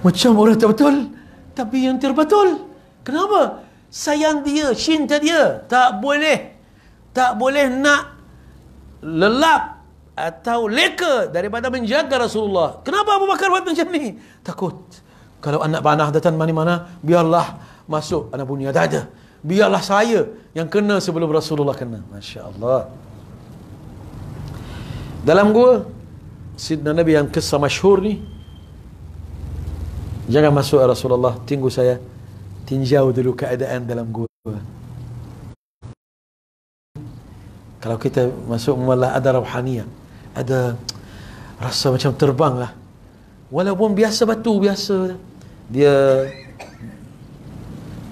Macam orang tak betul tapi yang terbetul. Kenapa? Sayang dia cinta dia. Tak boleh tak boleh nak lelap atau leka daripada menjaga Rasulullah. Kenapa Abu Bakar buat macam ni? Takut kalau anak panah datang mana-mana biarlah masuk anak punya tak ada. Biarlah saya yang kena sebelum Rasulullah kena. Masya Allah dalam gua Sidna Nabi yang kisah masyhur ni jangan masuk ya Rasulullah. Tunggu saya tinjau dulu keadaan dalam gua. Kalau kita masuk malah ada rohaniah ada rasa macam terbang lah walaupun biasa batu biasa dia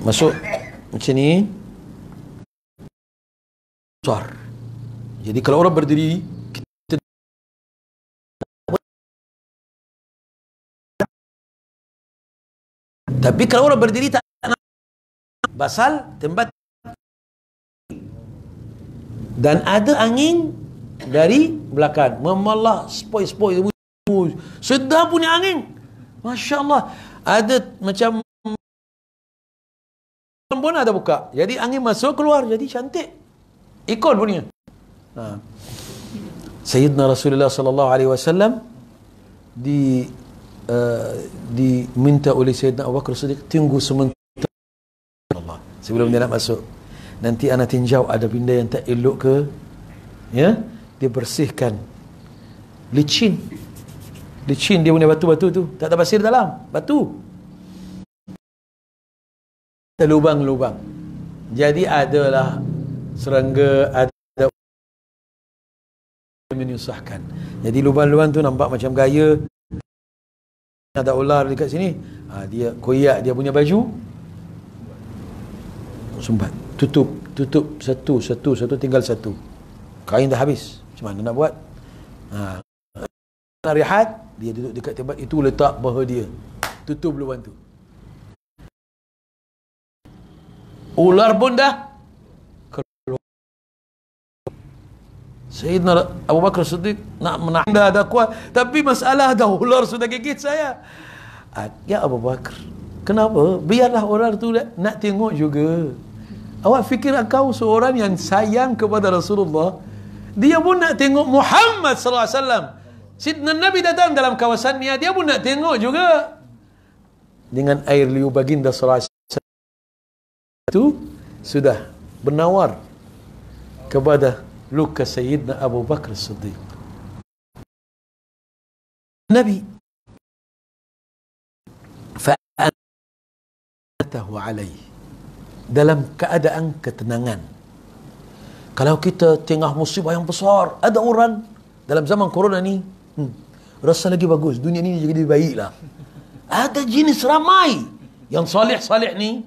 masuk macam ni. Besar. Jadi kalau orang berdiri tapi kalau orang berdiri tak nak basal tempat dan ada angin dari belakang. Memalah spoi-spoi sedap punya angin. Masya Allah ada macam pun ada buka. Jadi angin masuk keluar jadi cantik. Ikon punya. Ha. Sayyidina Rasulullah sallallahu alaihi wasallam di uh, diminta oleh Sayyidina Abu Bakar Siddiq tunggu sementara Allah sebelum dia nak masuk. Nanti anak tinjau ada benda yang tak elok ke? Ya? Dia bersihkan. Licin. Licin dia punya batu-batu tu. Tak ada pasir dalam. Batu terlubang-lubang. Jadi adalah serangga ada menyusahkan. Jadi lubang-lubang tu nampak macam gaya ada ular dekat sini. Ha, dia koyak dia punya baju. Sumbat. Tutup. Tutup satu, satu, satu tinggal satu. Kain dah habis. Macam mana nak buat? Ha. Nak rehat, dia duduk dekat tempat itu letak bahawa dia. Tutup lubang tu. ular pun dah. Sayyidina Abu Bakar Siddiq nak menahan dah ada kuat tapi masalah dah ular sudah gigit saya ah, ya Abu Bakar kenapa biarlah ular tu nak tengok juga awak fikir kau seorang yang sayang kepada Rasulullah dia pun nak tengok Muhammad sallallahu alaihi wasallam Sidna Nabi datang dalam kawasannya dia pun nak tengok juga dengan air liu baginda sallallahu itu sudah menawar kepada luka Sayyidina Abu Bakar Siddiq. Nabi fa'atahu alaih dalam keadaan ketenangan. Kalau kita tengah musibah yang besar, ada orang dalam zaman corona ni, hmm, rasa lagi bagus, dunia ni jadi baiklah. Ada jenis ramai yang salih-salih ni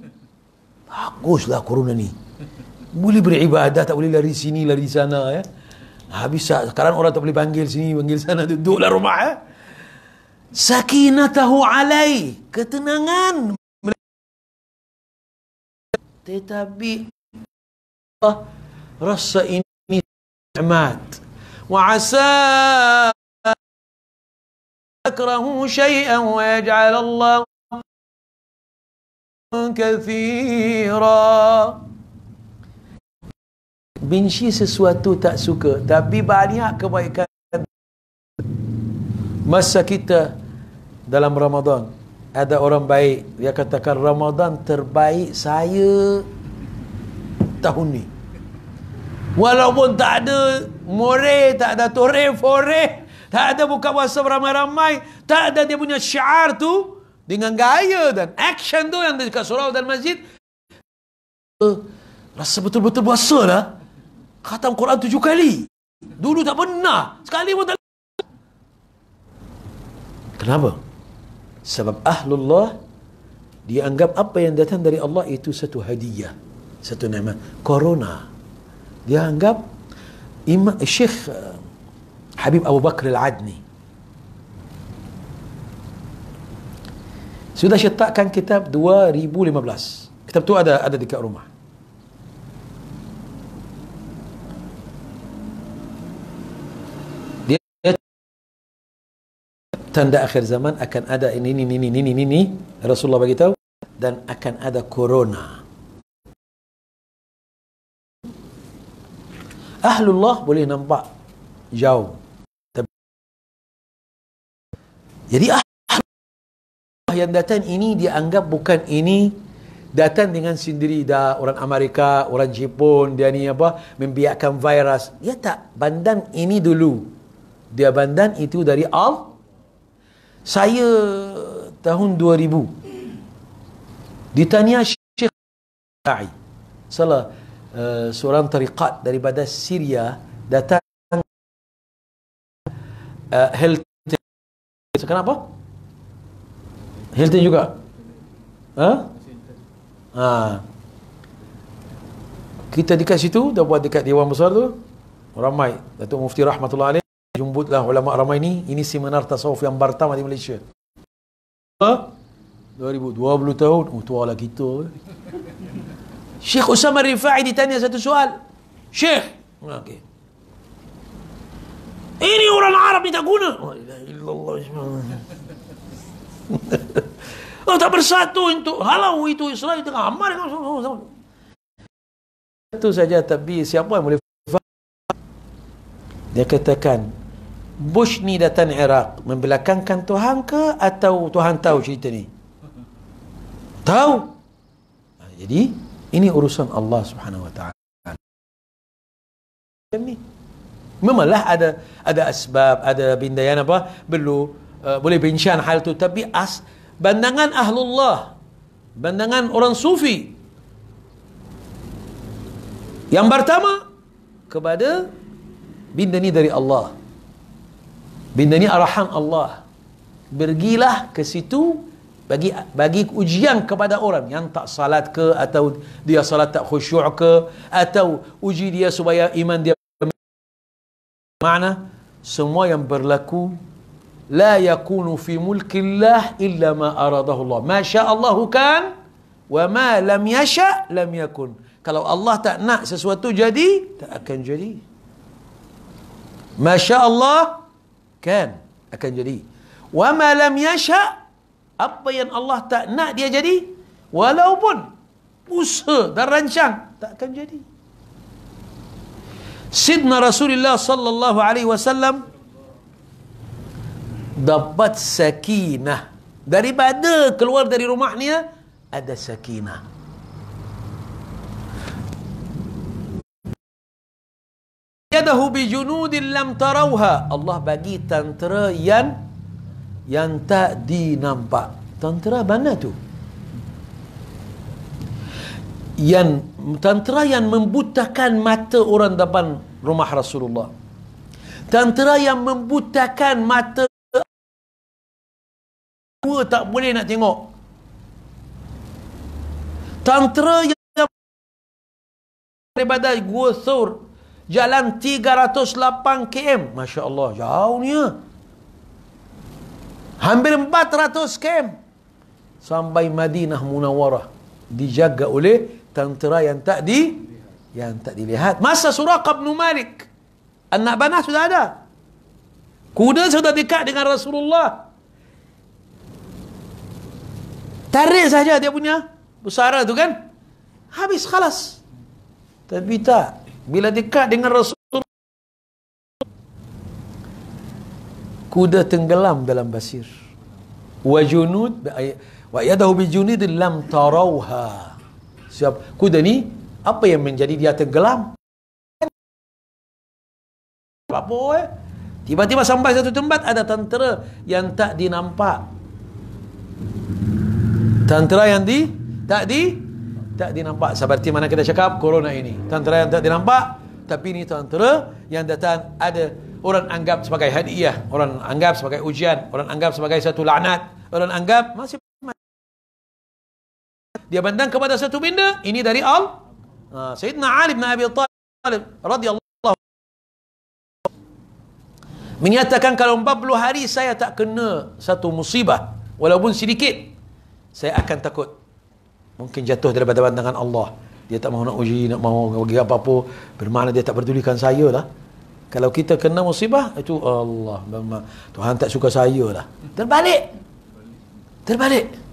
Baguslah corona ni. Boleh beribadah, tak boleh lari sini, lari sana. Ya. Habis sekarang orang tak boleh panggil sini, panggil sana, duduklah rumah. Ya. Sakinatahu alai. Ketenangan. Tetapi rasa ini nikmat. Wa asa akrahu syai'an wa yaj'al Allah كثيرا benci sesuatu tak suka tapi banyak kebaikan masa kita dalam Ramadan ada orang baik dia katakan Ramadan terbaik saya tahun ni walaupun tak ada more tak ada tore fore tak ada buka puasa beramai-ramai. Tak ada dia punya syiar tu dengan gaya dan action tu yang dekat surau dan masjid. Uh, rasa betul-betul puasa lah khatam Quran tujuh kali. Dulu tak pernah. Sekali pun tak kenapa? Sebab ahlullah dia anggap apa yang datang dari Allah itu satu hadiah satu nama. Corona. Dia anggap Imam Syekh uh, Habib Abu Bakar Al-Adni sudah cetakkan kitab 2015 kitab tu ada ada dekat rumah tanda akhir zaman akan ada ini ini ini ini ini, ini. Rasulullah bagi tahu dan akan ada corona. Ahlullah boleh nampak jauh. Jadi ahlullah yang datang ini dia anggap bukan ini datang dengan sendiri dah orang Amerika, orang Jepun, dia ni apa membiarkan virus. Dia tak bandan ini dulu. Dia bandan itu dari Allah saya tahun 2000 ditanya Syekh Ra'i salah uh, seorang tariqat daripada Syria datang uh, Hilton kenapa? Hilton juga ha? ha? kita dekat situ dah buat dekat Dewan Besar tu ramai Datuk Mufti Rahmatullah Alaih Jumbutlah ulama ramai ini, ini seminar tasawuf yang pertama di Malaysia. 2020 tahun, oh tua lah kita. Syekh Usama Rifai ditanya satu soal. Syekh, okay. Ini orang Arab ni tak guna. Oh, illallah oh, tak bersatu untuk halau itu Israel tengah amal itu saja tapi siapa yang boleh dia katakan Bush ni datang Iraq membelakangkan Tuhan ke atau Tuhan tahu cerita ni? Tahu. Jadi ini urusan Allah Subhanahu Wa Taala. Memanglah ada ada asbab, ada bindaian apa perlu uh, boleh bincang hal tu tapi as bandangan ahlullah, bandangan orang sufi yang pertama kepada binda ni dari Allah. Benda ni arahan Allah. Pergilah ke situ bagi bagi ujian kepada orang yang tak salat ke atau dia salat tak khusyuk ke atau uji dia supaya iman dia mana? Semua yang berlaku la yakunu fi mulkillah illa ma aradahu Allah. Ma syaa Allah kan? Wa ma lam yasha lam yakun. Kalau Allah tak nak sesuatu jadi tak akan jadi. Ma syaa Allah kan? Akan jadi. Wa ma lam yasha apa yang Allah tak nak dia jadi walaupun usaha dan rancang tak akan jadi Sidna Rasulullah sallallahu alaihi wasallam dapat sakinah. Daripada keluar dari rumahnya ada sakinah. Yadahu bi junudin lam tarawha. Allah bagi tentera yang yang tak dinampak. Tentera mana tu? Yang tentera yang membutakan mata orang depan rumah Rasulullah tentera yang membutakan mata dua tak boleh nak tengok tentera yang daripada gua Thur Jalan 308 km. Masya Allah. Jauh ni. Hampir 400 km. Sampai Madinah Munawarah. Dijaga oleh tentera yang tak di yang tak dilihat. Masa Suraqah bin Malik. Anak panah sudah ada. Kuda sudah dekat dengan Rasulullah. Tarik saja dia punya busara tu kan. Habis khalas. Tapi tak bila dekat dengan Rasul kuda tenggelam dalam basir wa junud wa yadahu bi junid lam tarauha siap. Kuda ni apa yang menjadi dia tenggelam apa eh? Tiba-tiba sampai satu tempat ada tentera yang tak dinampak. Tentera yang di tak di tak dinampak. Seperti mana kita cakap corona ini? Tentera yang tak dinampak tapi ini tentera yang datang ada orang anggap sebagai hadiah orang anggap sebagai ujian orang anggap sebagai satu laknat orang anggap masih dia pandang kepada satu benda ini dari Allah ha, Sayyidina Ali bin Abi Talib radhiyallahu menyatakan kalau 40 hari saya tak kena satu musibah walaupun sedikit saya akan takut. Mungkin jatuh daripada pandangan Allah. Dia tak mahu nak uji nak mahu bagi apa-apa. Bermakna dia tak pedulikan saya lah. Kalau kita kena musibah itu Allah Tuhan tak suka saya lah. Terbalik. Terbalik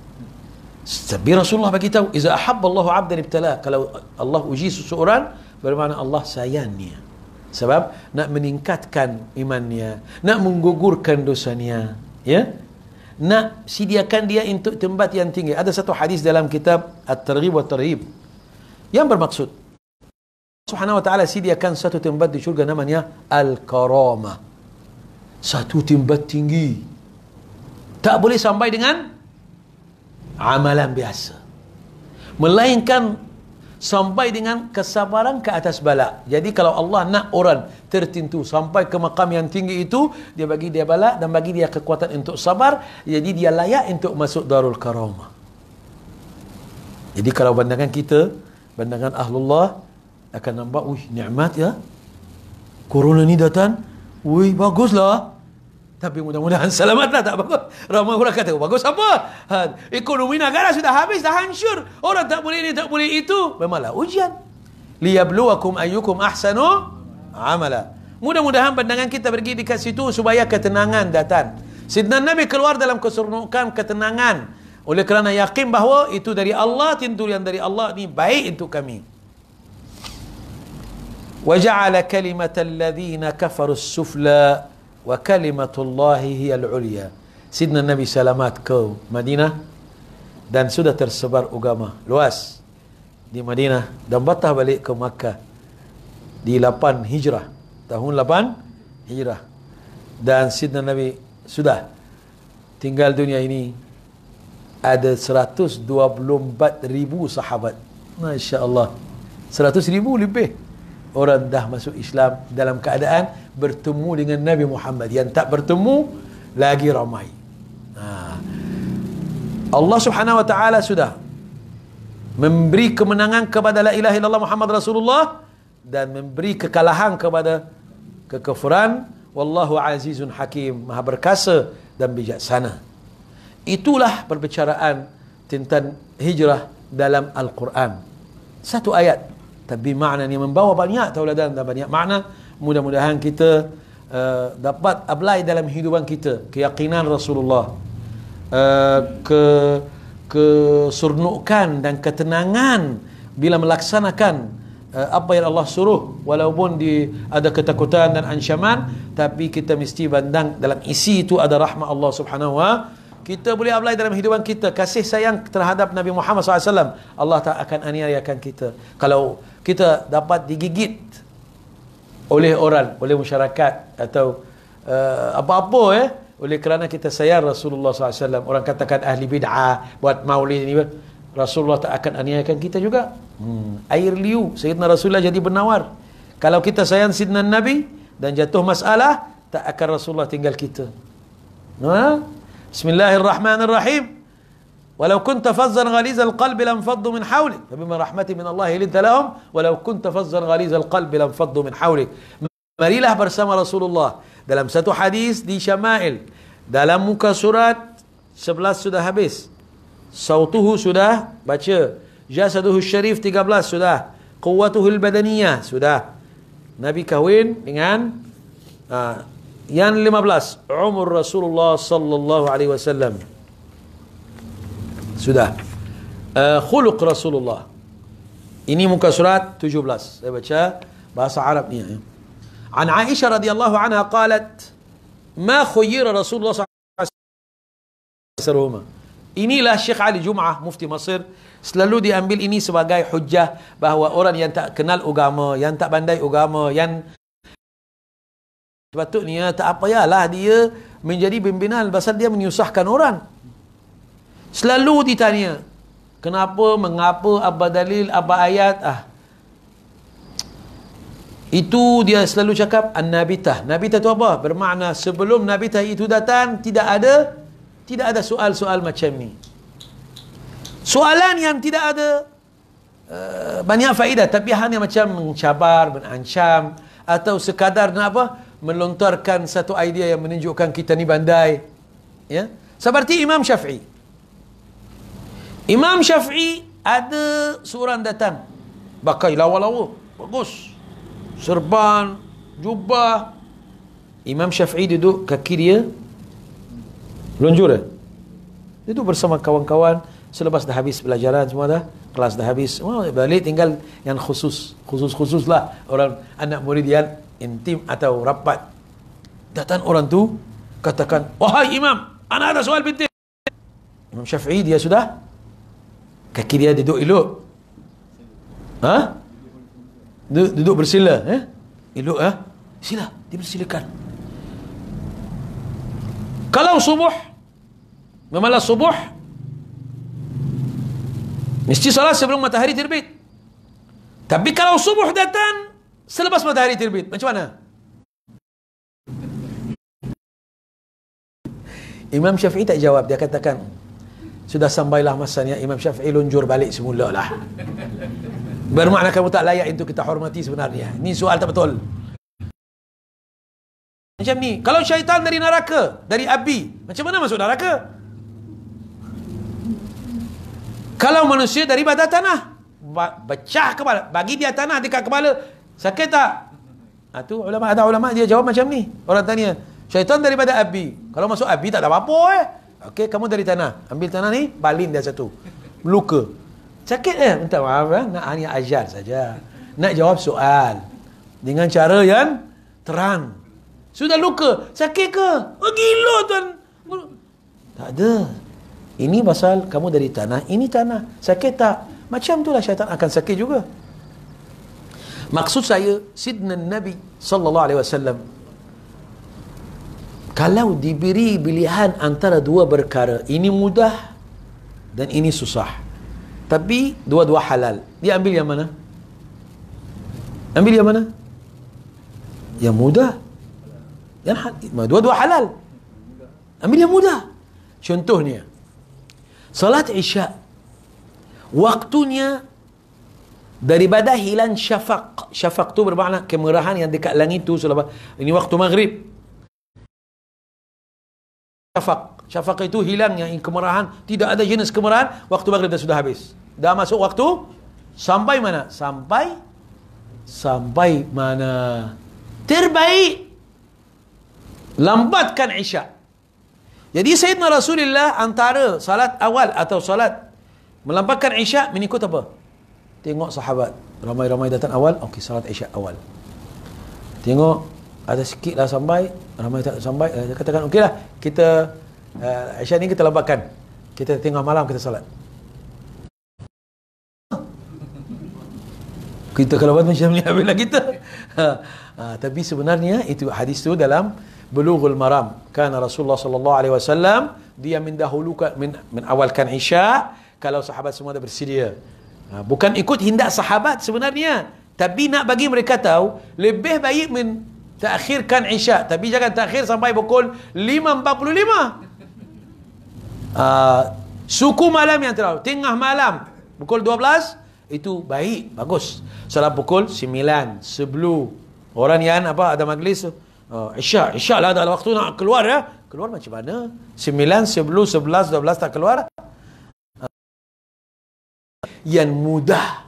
tapi Rasulullah bagi tahu iza ahabba Allah 'abdan ibtala. Kalau Allah uji seseorang bermakna Allah sayangnya sebab nak meningkatkan imannya nak menggugurkan dosanya ya? Nak sediakan dia untuk tempat yang tinggi. Ada satu hadis dalam kitab At-Targhib wa Tarhib yang bermaksud Subhanahu wa taala sediakan satu tempat di syurga namanya Al-Karamah satu tempat tinggi. Tak boleh sampai dengan amalan biasa melainkan sampai dengan kesabaran ke atas bala. Jadi kalau Allah nak orang tertentu sampai ke makam yang tinggi itu, dia bagi dia bala dan bagi dia kekuatan untuk sabar, jadi dia layak untuk masuk Darul Karamah. Jadi kalau pandangan kita, pandangan Ahlullah akan nampak, wih, nikmat ya. Corona ni datang, wih, baguslah. Tapi mudah-mudahan selamatlah [LAUGHS] tak bagus. Ramai orang kata, bagus apa? Ha, ekonomi negara sudah habis, dah hancur. Orang tak boleh ini, tak boleh itu. Memanglah ujian. Liyabluwakum ayyukum ahsanu amala. Mudah-mudahan pandangan kita pergi dekat situ supaya ketenangan datang. Sidna Nabi keluar dalam keseronokan ketenangan. Oleh kerana yakin bahawa itu dari Allah, tentu yang dari Allah ini baik untuk kami. وجعل كلمة الذين كفروا السفلى wa kalimatullahi hiyal ulia Sidna Nabi selamat ke Madinah? Dan sudah tersebar agama luas di Madinah dan batah balik ke Makkah di 8 Hijrah tahun 8 Hijrah. Dan Sidna Nabi sudah tinggal dunia ini ada 124 ribu sahabat. Masya Allah. 100 ribu lebih orang dah masuk Islam dalam keadaan bertemu dengan Nabi Muhammad. Yang tak bertemu lagi ramai. Ha. Allah subhanahu wa ta'ala sudah memberi kemenangan kepada la ilaha illallah Muhammad Rasulullah dan memberi kekalahan kepada kekufuran. Wallahu azizun hakim maha berkasa dan bijaksana. Itulah perbicaraan tentang hijrah dalam Al-Quran. Satu ayat. Tapi makna ni membawa banyak tauladan dan banyak makna mudah-mudahan kita uh, dapat apply dalam kehidupan kita. Keyakinan Rasulullah. Uh, ke kesurnukan dan ketenangan bila melaksanakan uh, apa yang Allah suruh. Walaupun di ada ketakutan dan ancaman tapi kita mesti pandang dalam isi itu ada rahmat Allah Subhanahu wa kita boleh apply dalam kehidupan kita. Kasih sayang terhadap Nabi Muhammad SAW Allah tak akan aniayakan kita. Kalau kita dapat digigit oleh orang oleh masyarakat atau uh, apa-apa eh. Oleh kerana kita sayang Rasulullah SAW orang katakan ahli bid'ah buat maulid ini Rasulullah tak akan aniayakan kita juga. Hmm. air liu Sayyidina Rasulullah jadi penawar. Kalau kita sayang Sayyidina Nabi dan jatuh masalah tak akan Rasulullah tinggal kita. Ha? Bismillahirrahmanirrahim ولو كنت فظا غليظ القلب لانفضوا من حولك. فبما رحمة من الله لنت لهم ولو كنت فظا غليظ القلب لانفضوا من حولك. مري له برسم رسول الله ده لمسة حديث دي شمائل. ده لم مكسرات سبلاس سده هبس صوته سده باتش جسده الشريف تيجا بلاس سده قوته البدنية سده نبي كوين دengan آه. يان لما بلاس عمر رسول الله صلى الله عليه وسلم. Sudah uh, khuluq Rasulullah ini muka surat 17 saya baca bahasa Arab ni ya. An Aisyah radhiyallahu anha qalat ma khayyira Rasulullah sallallahu Inilah Syekh Ali Jum'ah Mufti Mesir selalu diambil ini sebagai hujah bahawa orang yang tak kenal agama, yang tak pandai agama, yang sepatutnya tak apayalah dia menjadi pimpinan pasal dia menyusahkan orang. Selalu ditanya, kenapa, mengapa, apa dalil, apa ayat, ah. Itu dia selalu cakap an-nabitah. Nabitah itu apa? Bermakna sebelum nabitah itu datang tidak ada tidak ada soal-soal macam ni. soalan yang tidak ada uh, banyak faedah tapi hanya macam mencabar menancam atau sekadar nak apa melontarkan satu idea yang menunjukkan kita ni bandai ya seperti Imam Syafi'i Imam Syafi'i ada seorang datang. Pakai lawa-lawa. Bagus. Serban jubah. Imam Syafi'i duduk kaki dia. Lunjur eh? duduk bersama kawan-kawan. Selepas dah habis pelajaran semua dah kelas dah habis oh, balik tinggal yang khusus. Khusus-khusus lah orang anak murid yang intim atau rapat. Datang orang tu katakan wahai imam anak ada soal penting. Imam Syafi'i dia sudah kaki dia duduk elok ha? duduk, bersila eh? elok ha? sila dibersilakan kalau subuh memalas subuh Mesti salat sebelum matahari terbit. Tapi kalau subuh datang selepas matahari terbit, macam mana? Imam Syafi'i tak jawab, dia katakan sudah sampailah masanya Imam Syafi'i lunjur balik semula lah. Bermakna kamu tak layak itu kita hormati sebenarnya. Ini soal tak betul. Macam ni, kalau syaitan dari neraka, dari api, macam mana masuk neraka? Kalau manusia dari badan tanah, pecah kepala, bagi dia tanah dekat kepala, sakit tak? Ha, tu ulama ada ulama dia jawab macam ni. Orang tanya, syaitan daripada api. Kalau masuk api tak ada apa-apa eh. Okey, kamu dari tanah. Ambil tanah ni, balin dia satu. Luka. Sakit eh? Minta maaf eh? Nak hanya ajar saja. Nak jawab soal. Dengan cara yang terang. Sudah luka. Sakit ke? Oh, gila tuan. Tak ada. Ini pasal kamu dari tanah, ini tanah. Sakit tak? Macam itulah syaitan akan sakit juga. Maksud saya, Sidna Nabi sallallahu alaihi wasallam kalau diberi pilihan antara dua perkara, ini mudah dan ini susah. Tapi dua-dua halal. Dia ambil yang mana? Ambil yang mana? Yang mudah. Yang dua-dua halal. Ambil yang mudah. Contohnya, Salat Isya waktunya daripada hilang syafaq. Syafaq tu bermakna kemerahan yang dekat langit tu selepas ini waktu maghrib. Syafaq. Syafaq itu hilang yang kemerahan, tidak ada jenis kemerahan, waktu maghrib dah sudah habis. Dah masuk waktu sampai mana? Sampai sampai mana? Terbaik lambatkan Isya. Jadi Sayyidina Rasulullah antara salat awal atau salat melampaukan Isyak mengikut apa? Tengok sahabat. Ramai-ramai datang awal, okey salat Isyak awal. Tengok ada sikit lah sampai, ramai tak sampai, eh, katakan okeylah kita uh, Isyak ni kita lambatkan. Kita tengok malam kita salat. [LAUGHS] Kita kalau buat macam ni habislah kita. Ha, ha, tapi sebenarnya itu hadis tu dalam bulughul maram kana Rasulullah sallallahu alaihi wasallam dia mendahulukan min, min awalkan isya kalau sahabat semua dah bersedia ha, bukan ikut hindak sahabat sebenarnya tapi nak bagi mereka tahu lebih baik men takhirkan isya. Tapi jangan takhir sampai pukul 5.45 uh, suku malam yang terlalu tengah malam. Pukul 12 itu baik. Bagus. Salah pukul 9 sebelum. Orang yang apa ada majlis Uh, Isyak, Isyak lah ada waktu nak keluar ya. Keluar macam mana? 9, 10, 11, 12 tak keluar. Uh, yang mudah.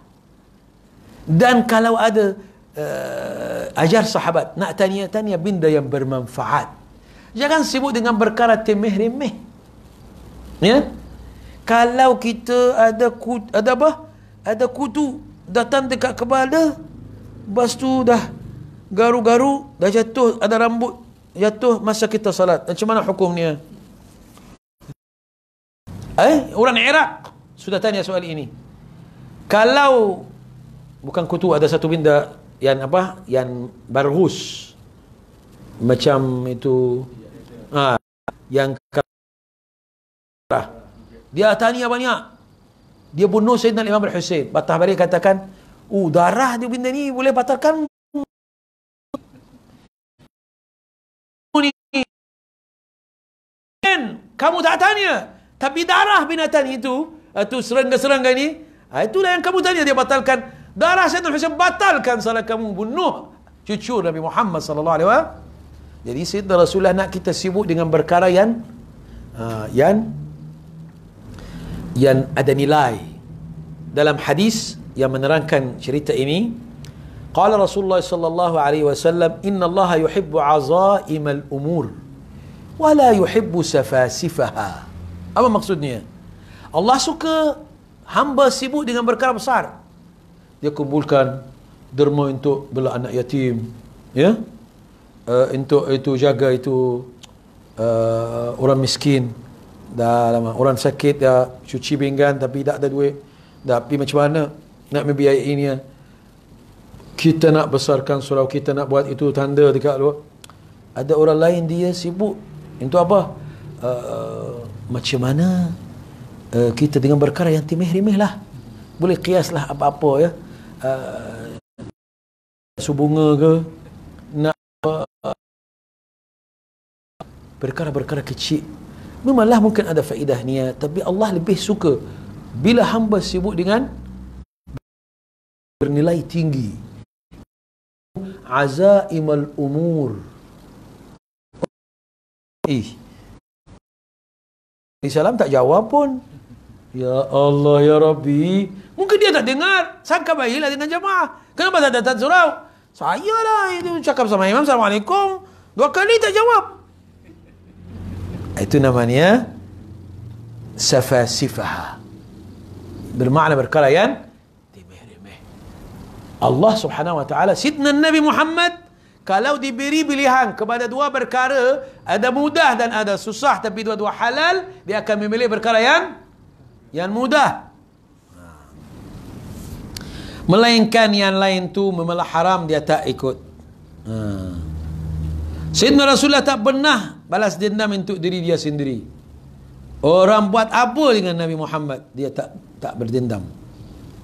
Dan kalau ada uh, ajar sahabat, nak tanya-tanya benda yang bermanfaat. Jangan sibuk dengan perkara temeh-remeh. Ya? Kalau kita ada kutu, ada apa? Ada kutu datang dekat kepala, lepas tu dah garu-garu dah jatuh ada rambut jatuh masa kita salat macam mana hukumnya eh orang Iraq sudah tanya soal ini kalau bukan kutu ada satu benda yang apa yang barhus. Macam itu. Ah yang dia tanya banyak? Dia bunuh Sayyidina Imam Al-Husain. Batah balik katakan uh darah dia benda ni boleh batalkan kamu tak tanya. Tapi darah binatang itu Itu serangga-serangga ini. Ha, itulah yang kamu tanya dia batalkan. Darah Sayyidina Husain batalkan salah kamu bunuh cucu Nabi Muhammad sallallahu alaihi wasallam. Jadi Sayyidina Rasulullah nak kita sibuk dengan perkara yang uh, yang yang ada nilai. Dalam hadis yang menerangkan cerita ini, qala Rasulullah sallallahu alaihi wasallam, "Inna Allah yuhibbu azaim al-umur wa la yuhibbu safasifaha." Apa maksudnya? Allah suka hamba sibuk dengan perkara besar. Dia kumpulkan derma untuk bela anak yatim, ya. Uh, untuk itu jaga itu uh, orang miskin. Dah lama. Orang sakit dah cuci pinggan tapi tak ada duit. Tapi macam mana nak membiayai ini ya? kita nak besarkan surau kita nak buat itu tanda dekat luar. Ada orang lain dia sibuk. Untuk apa? Uh, macam mana? Uh, kita dengan perkara yang timih-rimih lah boleh kias lah apa-apa ya uh, subunga ke nak uh, perkara-perkara kecil. Memanglah mungkin ada faedah niat tapi Allah lebih suka bila hamba sibuk dengan bernilai tinggi. Azaimal umur. Eh tak jawab pun Ya Allah ya Rabbi. Mungkin dia tak dengar. Sangka baiklah dengan jemaah Kenapa tak datang surau? Saya lah itu cakap sama imam Assalamualaikum. Dua kali tak jawab. Itu namanya Safasifaha. Bermakna berkala yang Remeh-remeh Allah subhanahu wa ta'ala Sidna Nabi Muhammad kalau diberi pilihan kepada dua perkara ada mudah dan ada susah tapi dua-dua halal dia akan memilih perkara yang yang mudah melainkan yang lain tu memang haram dia tak ikut ha. Sayyidina Rasulullah tak pernah balas dendam untuk diri dia sendiri orang buat apa dengan Nabi Muhammad dia tak tak berdendam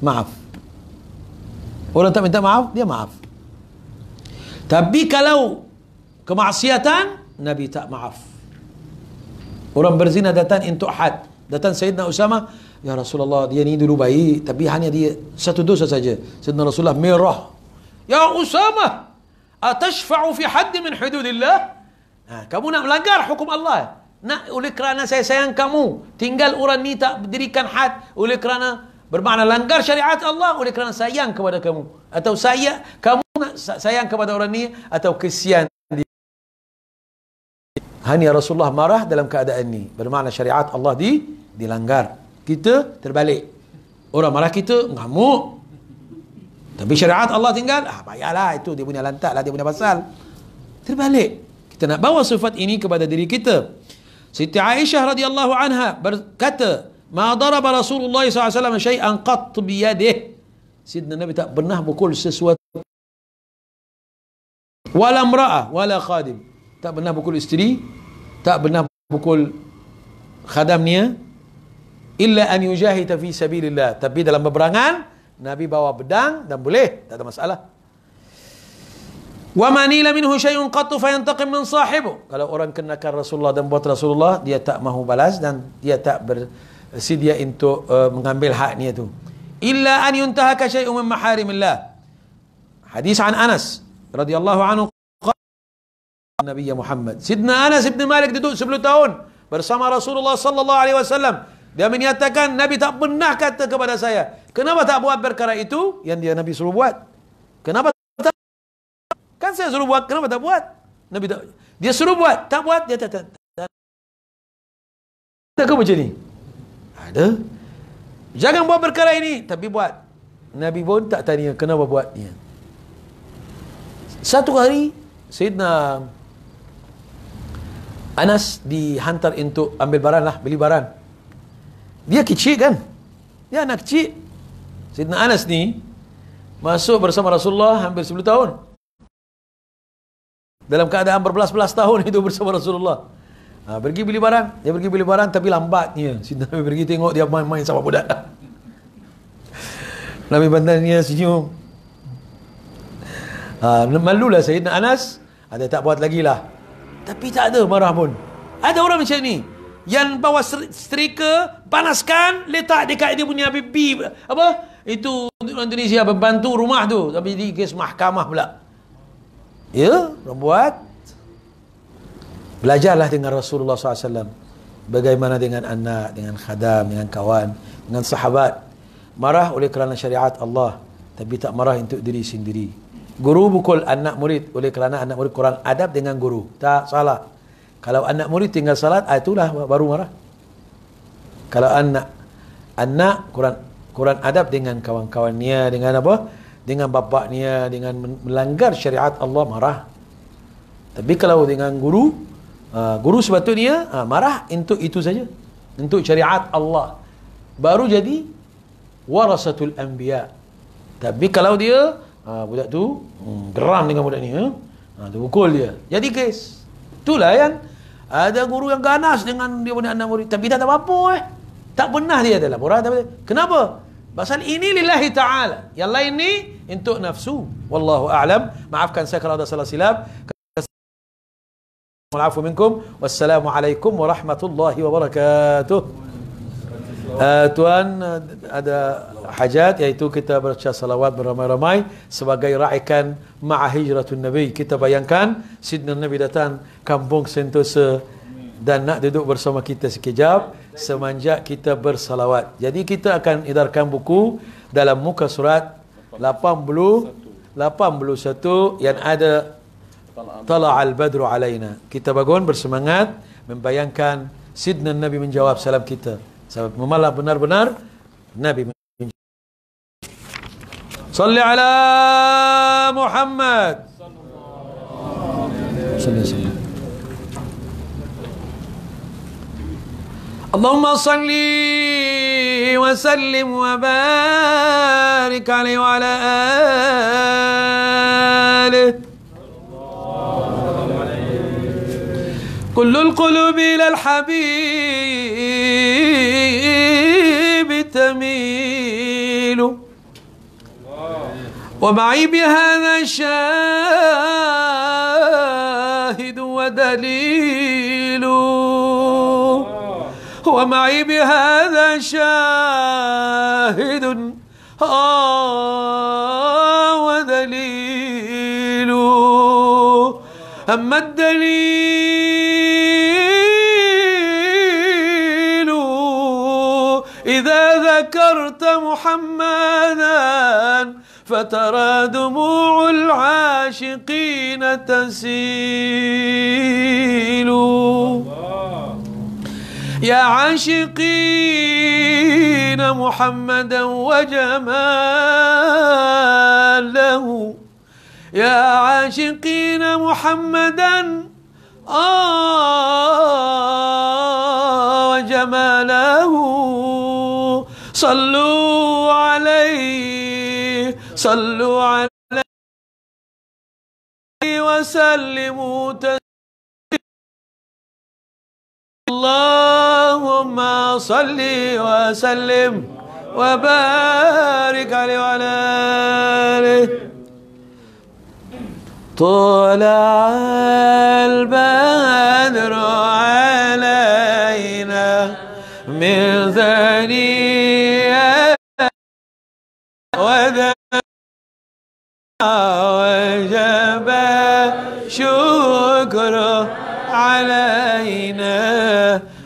maaf orang tak minta maaf dia maaf tapi kalau kemaksiatan, Nabi tak maaf. Orang berzina datang untuk had. Datang Sayyidina Usama, Ya Rasulullah, dia ni dulu baik, tapi hanya dia satu dosa saja. Sayyidina Rasulullah merah. Ya Usama, atashfa'u fi hadd min hududillah? Ha, kamu nak melanggar hukum Allah. Nak oleh kerana saya sayang kamu, tinggal orang ni tak berdirikan had oleh kerana bermakna langgar syariat Allah oleh kerana sayang kepada kamu atau saya kamu nak sayang kepada orang ni atau kesian. Hanya Rasulullah marah dalam keadaan ni bermakna syariat Allah di dilanggar kita terbalik orang marah kita ngamuk tapi syariat Allah tinggal ah payahlah itu dia punya lantak lah dia punya pasal terbalik kita nak bawa sifat ini kepada diri kita Siti Aisyah radhiyallahu anha berkata Ma daraba Rasulullah SAW syai'an qat biyadih. Sidna Nabi tak pernah pukul sesuatu. Wala mra'ah, wala khadim. Tak pernah pukul isteri. Tak pernah pukul khadamnya. Illa an yujahita fi sabilillah. Tapi dalam peperangan, Nabi bawa pedang dan boleh. Tak ada masalah. Wa manila minhu syai'un qattu fayantaqim min sahibu. Kalau orang kenakan Rasulullah dan buat Rasulullah, dia tak mahu balas dan dia tak ber, sedia untuk uh, mengambil haknya itu illa an yuntahaka syai'un min maharimillah hadis an Anas radhiyallahu anhu Nabi Muhammad Sidna Anas ibn Malik duduk 10 tahun bersama Rasulullah sallallahu alaihi wasallam dia menyatakan Nabi tak pernah kata kepada saya kenapa tak buat perkara itu yang dia Nabi suruh buat kenapa tak kan saya suruh buat kenapa tak buat Nabi tak dia suruh buat tak buat dia tak tak tak, macam ni ada. Jangan buat perkara ini. Tapi buat. Nabi pun tak tanya kenapa buatnya. Satu hari, Sayyidina Anas dihantar untuk ambil barang lah, beli barang. Dia kecil kan? Dia anak kecil. Sayyidina Anas ni, masuk bersama Rasulullah hampir 10 tahun. Dalam keadaan berbelas-belas tahun [LAUGHS] itu bersama Rasulullah. Ha, pergi beli barang. Dia pergi beli barang tapi lambatnya. Si Nabi pergi tengok dia main-main sama budak. [LAUGHS] Nabi bantannya senyum. Ha, malulah Sayyidina Anas. Ada tak buat lagi lah. Tapi tak ada marah pun. Ada orang macam ni. Yang bawa setrika panaskan letak dekat dia punya pipi apa? Itu orang Indonesia membantu rumah tu. Tapi di kes mahkamah pula. Ya buat. Belajarlah dengan Rasulullah SAW bagaimana dengan anak dengan khadam dengan kawan dengan sahabat. Marah oleh kerana syariat Allah tapi tak marah untuk diri sendiri. Guru pukul anak murid oleh kerana anak murid kurang adab dengan guru. Tak salah kalau anak murid tinggal salat, ah, itulah baru marah. Kalau anak anak kurang kurang adab dengan kawan-kawannya, dengan apa? Dengan bapaknya, dengan melanggar syariat Allah marah. Tapi kalau dengan guru, uh, guru sebetulnya uh, marah untuk itu saja. Untuk syariat Allah. Baru jadi warasatul anbiya. Tapi kalau dia uh, budak tu hmm, geram dengan budak ni, uh, tu pukul dia. Jadi kes. Itulah yang ada guru yang ganas dengan dia punya anak murid. Tapi tak tahu apa eh. Tak pernah dia adalah laporan. Kenapa? Pasal ini lillahi ta'ala. Yang lain ni untuk nafsu. Wallahu a'lam. Maafkan saya kalau ada salah silap. Wassalamualaikum warahmatullahi wabarakatuh. Uh, tuan uh, ada hajat iaitu kita baca salawat beramai-ramai sebagai raikan ma'a hijratun nabi. Kita bayangkan sidna nabi datang kampung sentosa dan nak duduk bersama kita sekejap semenjak kita bersalawat. Jadi kita akan edarkan buku dalam muka surat 80 81 yang ada tala al badru alaina. Kita bangun bersemangat membayangkan sidna nabi menjawab salam kita سبب ممالك بنار بنار. نبي من صل على محمد. صلى الله عليه وسلم اللهم صل وسلم وبارك عليه وعلى آله. كل القلوب إلى الحبيب تميل. ومعي بهذا شاهد ودليل. ومعي بهذا شاهد ودليل. أما الدليل محمدا فترى دموع العاشقين تسيل. يا عاشقين محمدا وجماله يا عاشقين محمدا آه وجماله. صلوا عليه صلوا عليه وسلموا اللهم صل وسلم وبارك عليه وعلى آله. طلع البدر علينا. من ثنية وذا وجب شكر علينا.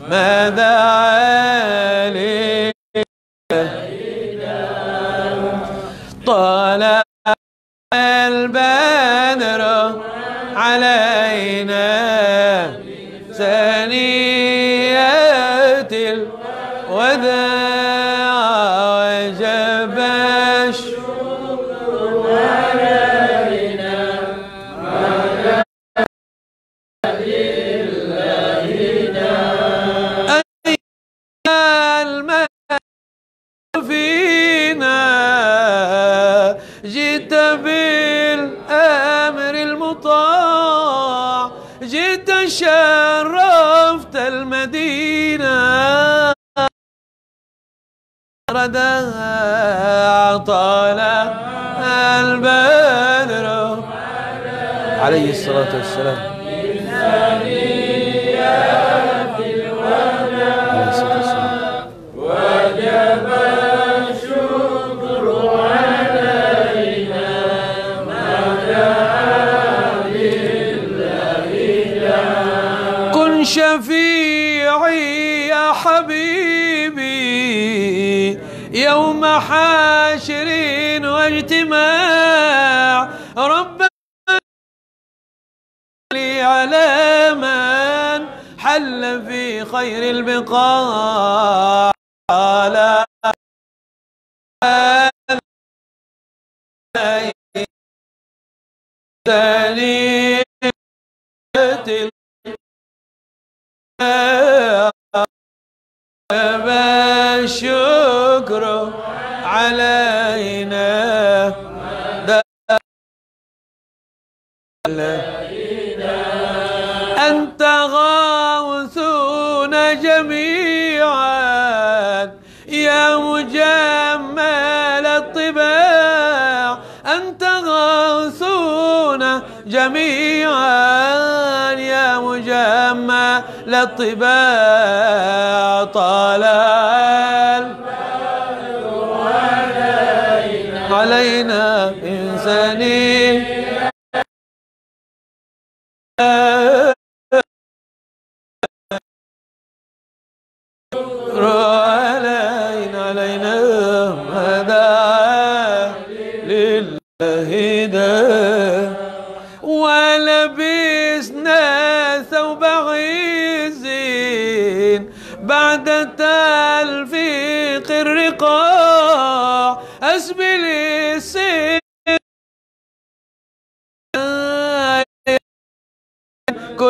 ماذا علينا؟ طلع البدر علينا. ردها طالع البدر. عليه الصلاة والسلام. خير البقاع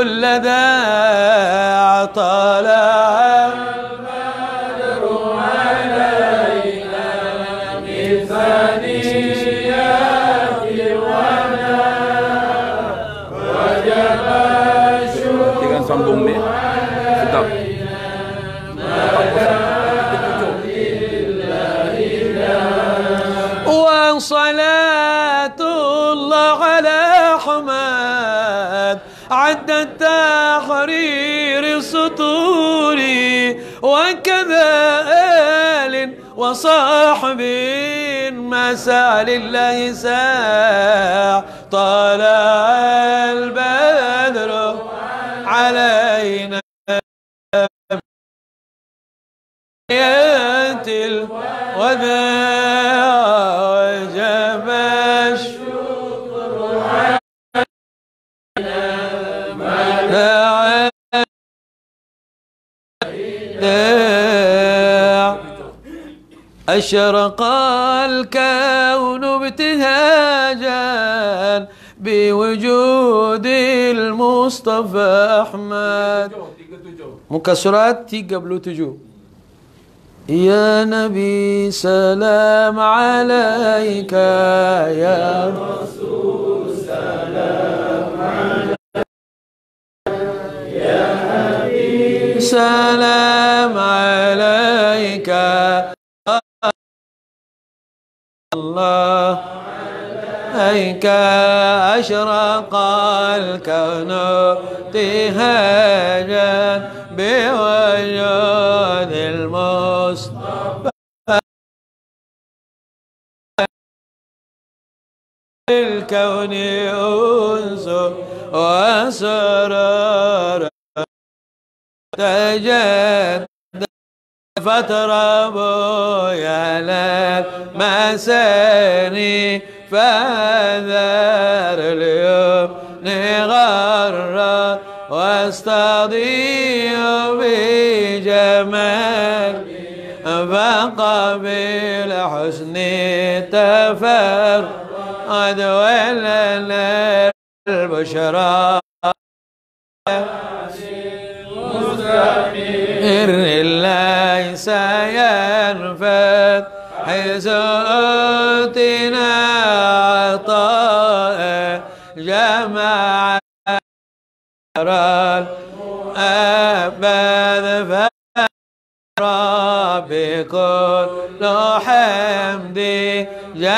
كل ذلك عد التحرير السطور وكذا آل وصاحب مساء لله ساع طلع أشرق الكون ابتهاجا بوجود المصطفى أحمد. مكسرات 37 يا نبي سلام عليك يا رسول سلام عليك. يا حبيب سلام عليك الله. عليك أشرق الكون ابتهاجا بوجود المصطفى الكون أنس وسرار تجد فتربوا يا مساني فذر اليوم نغرر واستضيء بجمال فقبل حسن تفر قد ولنا البشرى.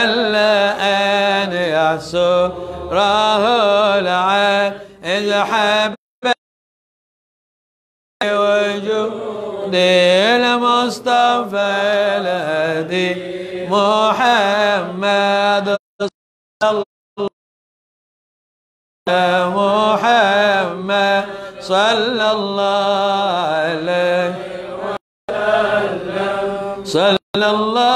جل أن يحصره العين إذ حب وجود المصطفى الهدي محمد صلى محمد صلى الله عليه صلى الله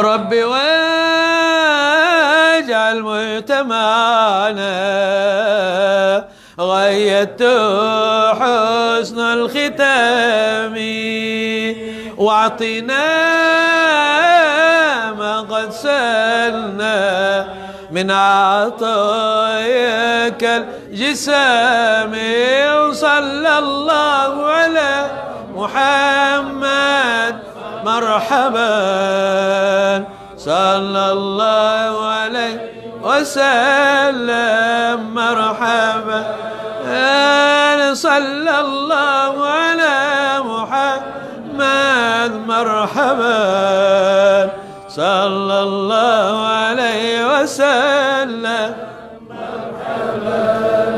ربي واجعل مجتمعنا غيت حسن الختام. واعطنا ما قد سلنا من عطاياك الجسام صلى الله على محمد مرحبا. صلى الله عليه وسلم مرحبا. صلى الله على محمد مرحبا. صلى الله وسلم.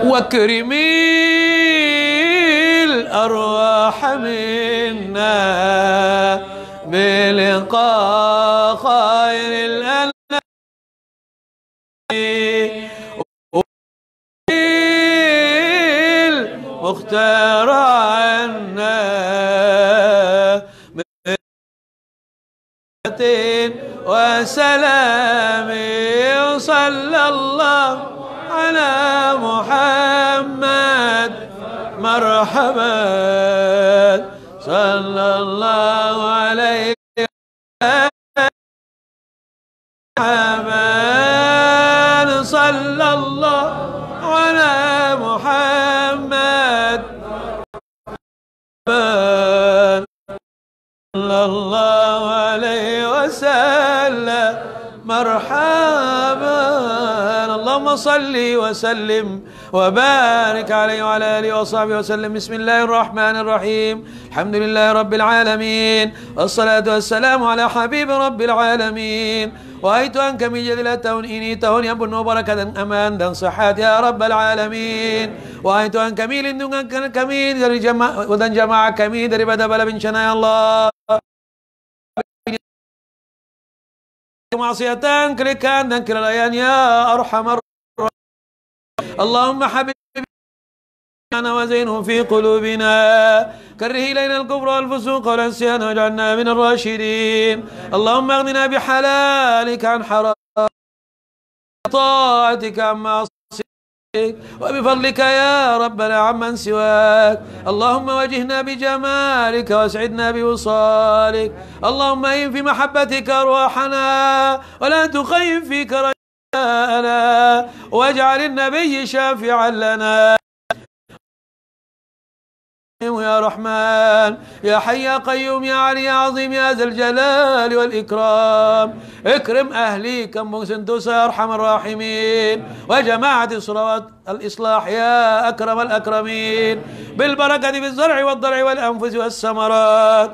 واكرمي الأرواح منا بلقاء خير الأنام. المختار عنا وسلام. صلى الله على محمد. مرحبا. صلى الله عليه مرحبا صلى الله على محمد. صلى الله عليه وسلم. مرحبا. وصلي وسلم وبارك عليه وعلى آله وصحبه وسلم. بسم الله الرحمن الرحيم. الحمد لله رب العالمين. والصلاة والسلام على حبيب رب العالمين. وأيت أنك من جذلة إني تهون يبن بركة أمان دن صحات يا رب العالمين. وأيت أنك من لندن كمين دري جماعة ودن جماعة كمين دري بدأ بلا بن شنا الله. معصيتان كلكان دن الأيان يا أرحم الرحيم اللهم حبيبنا وزينه في قلوبنا. كره إلينا الكفر والفسوق والعصيان واجعلنا من الراشدين. اللهم أغننا بحلالك عن حرام طاعتك عن معصيتك وبفضلك يا ربنا عمن سواك. اللهم وجهنا بجمالك واسعدنا بوصالك. اللهم إن في محبتك أرواحنا ولا تخيب فيك رجاءنا واجعل النبي شافعا لنا. يا رحمن يا حي يا قيوم يا علي يا عظيم يا ذا الجلال والإكرام. اكرم أهلي كم سندوس يا أرحم الراحمين. وجماعة الصلوات الإصلاح يا أكرم الأكرمين. بالبركة في الزرع والضرع والأنفس والثمرات.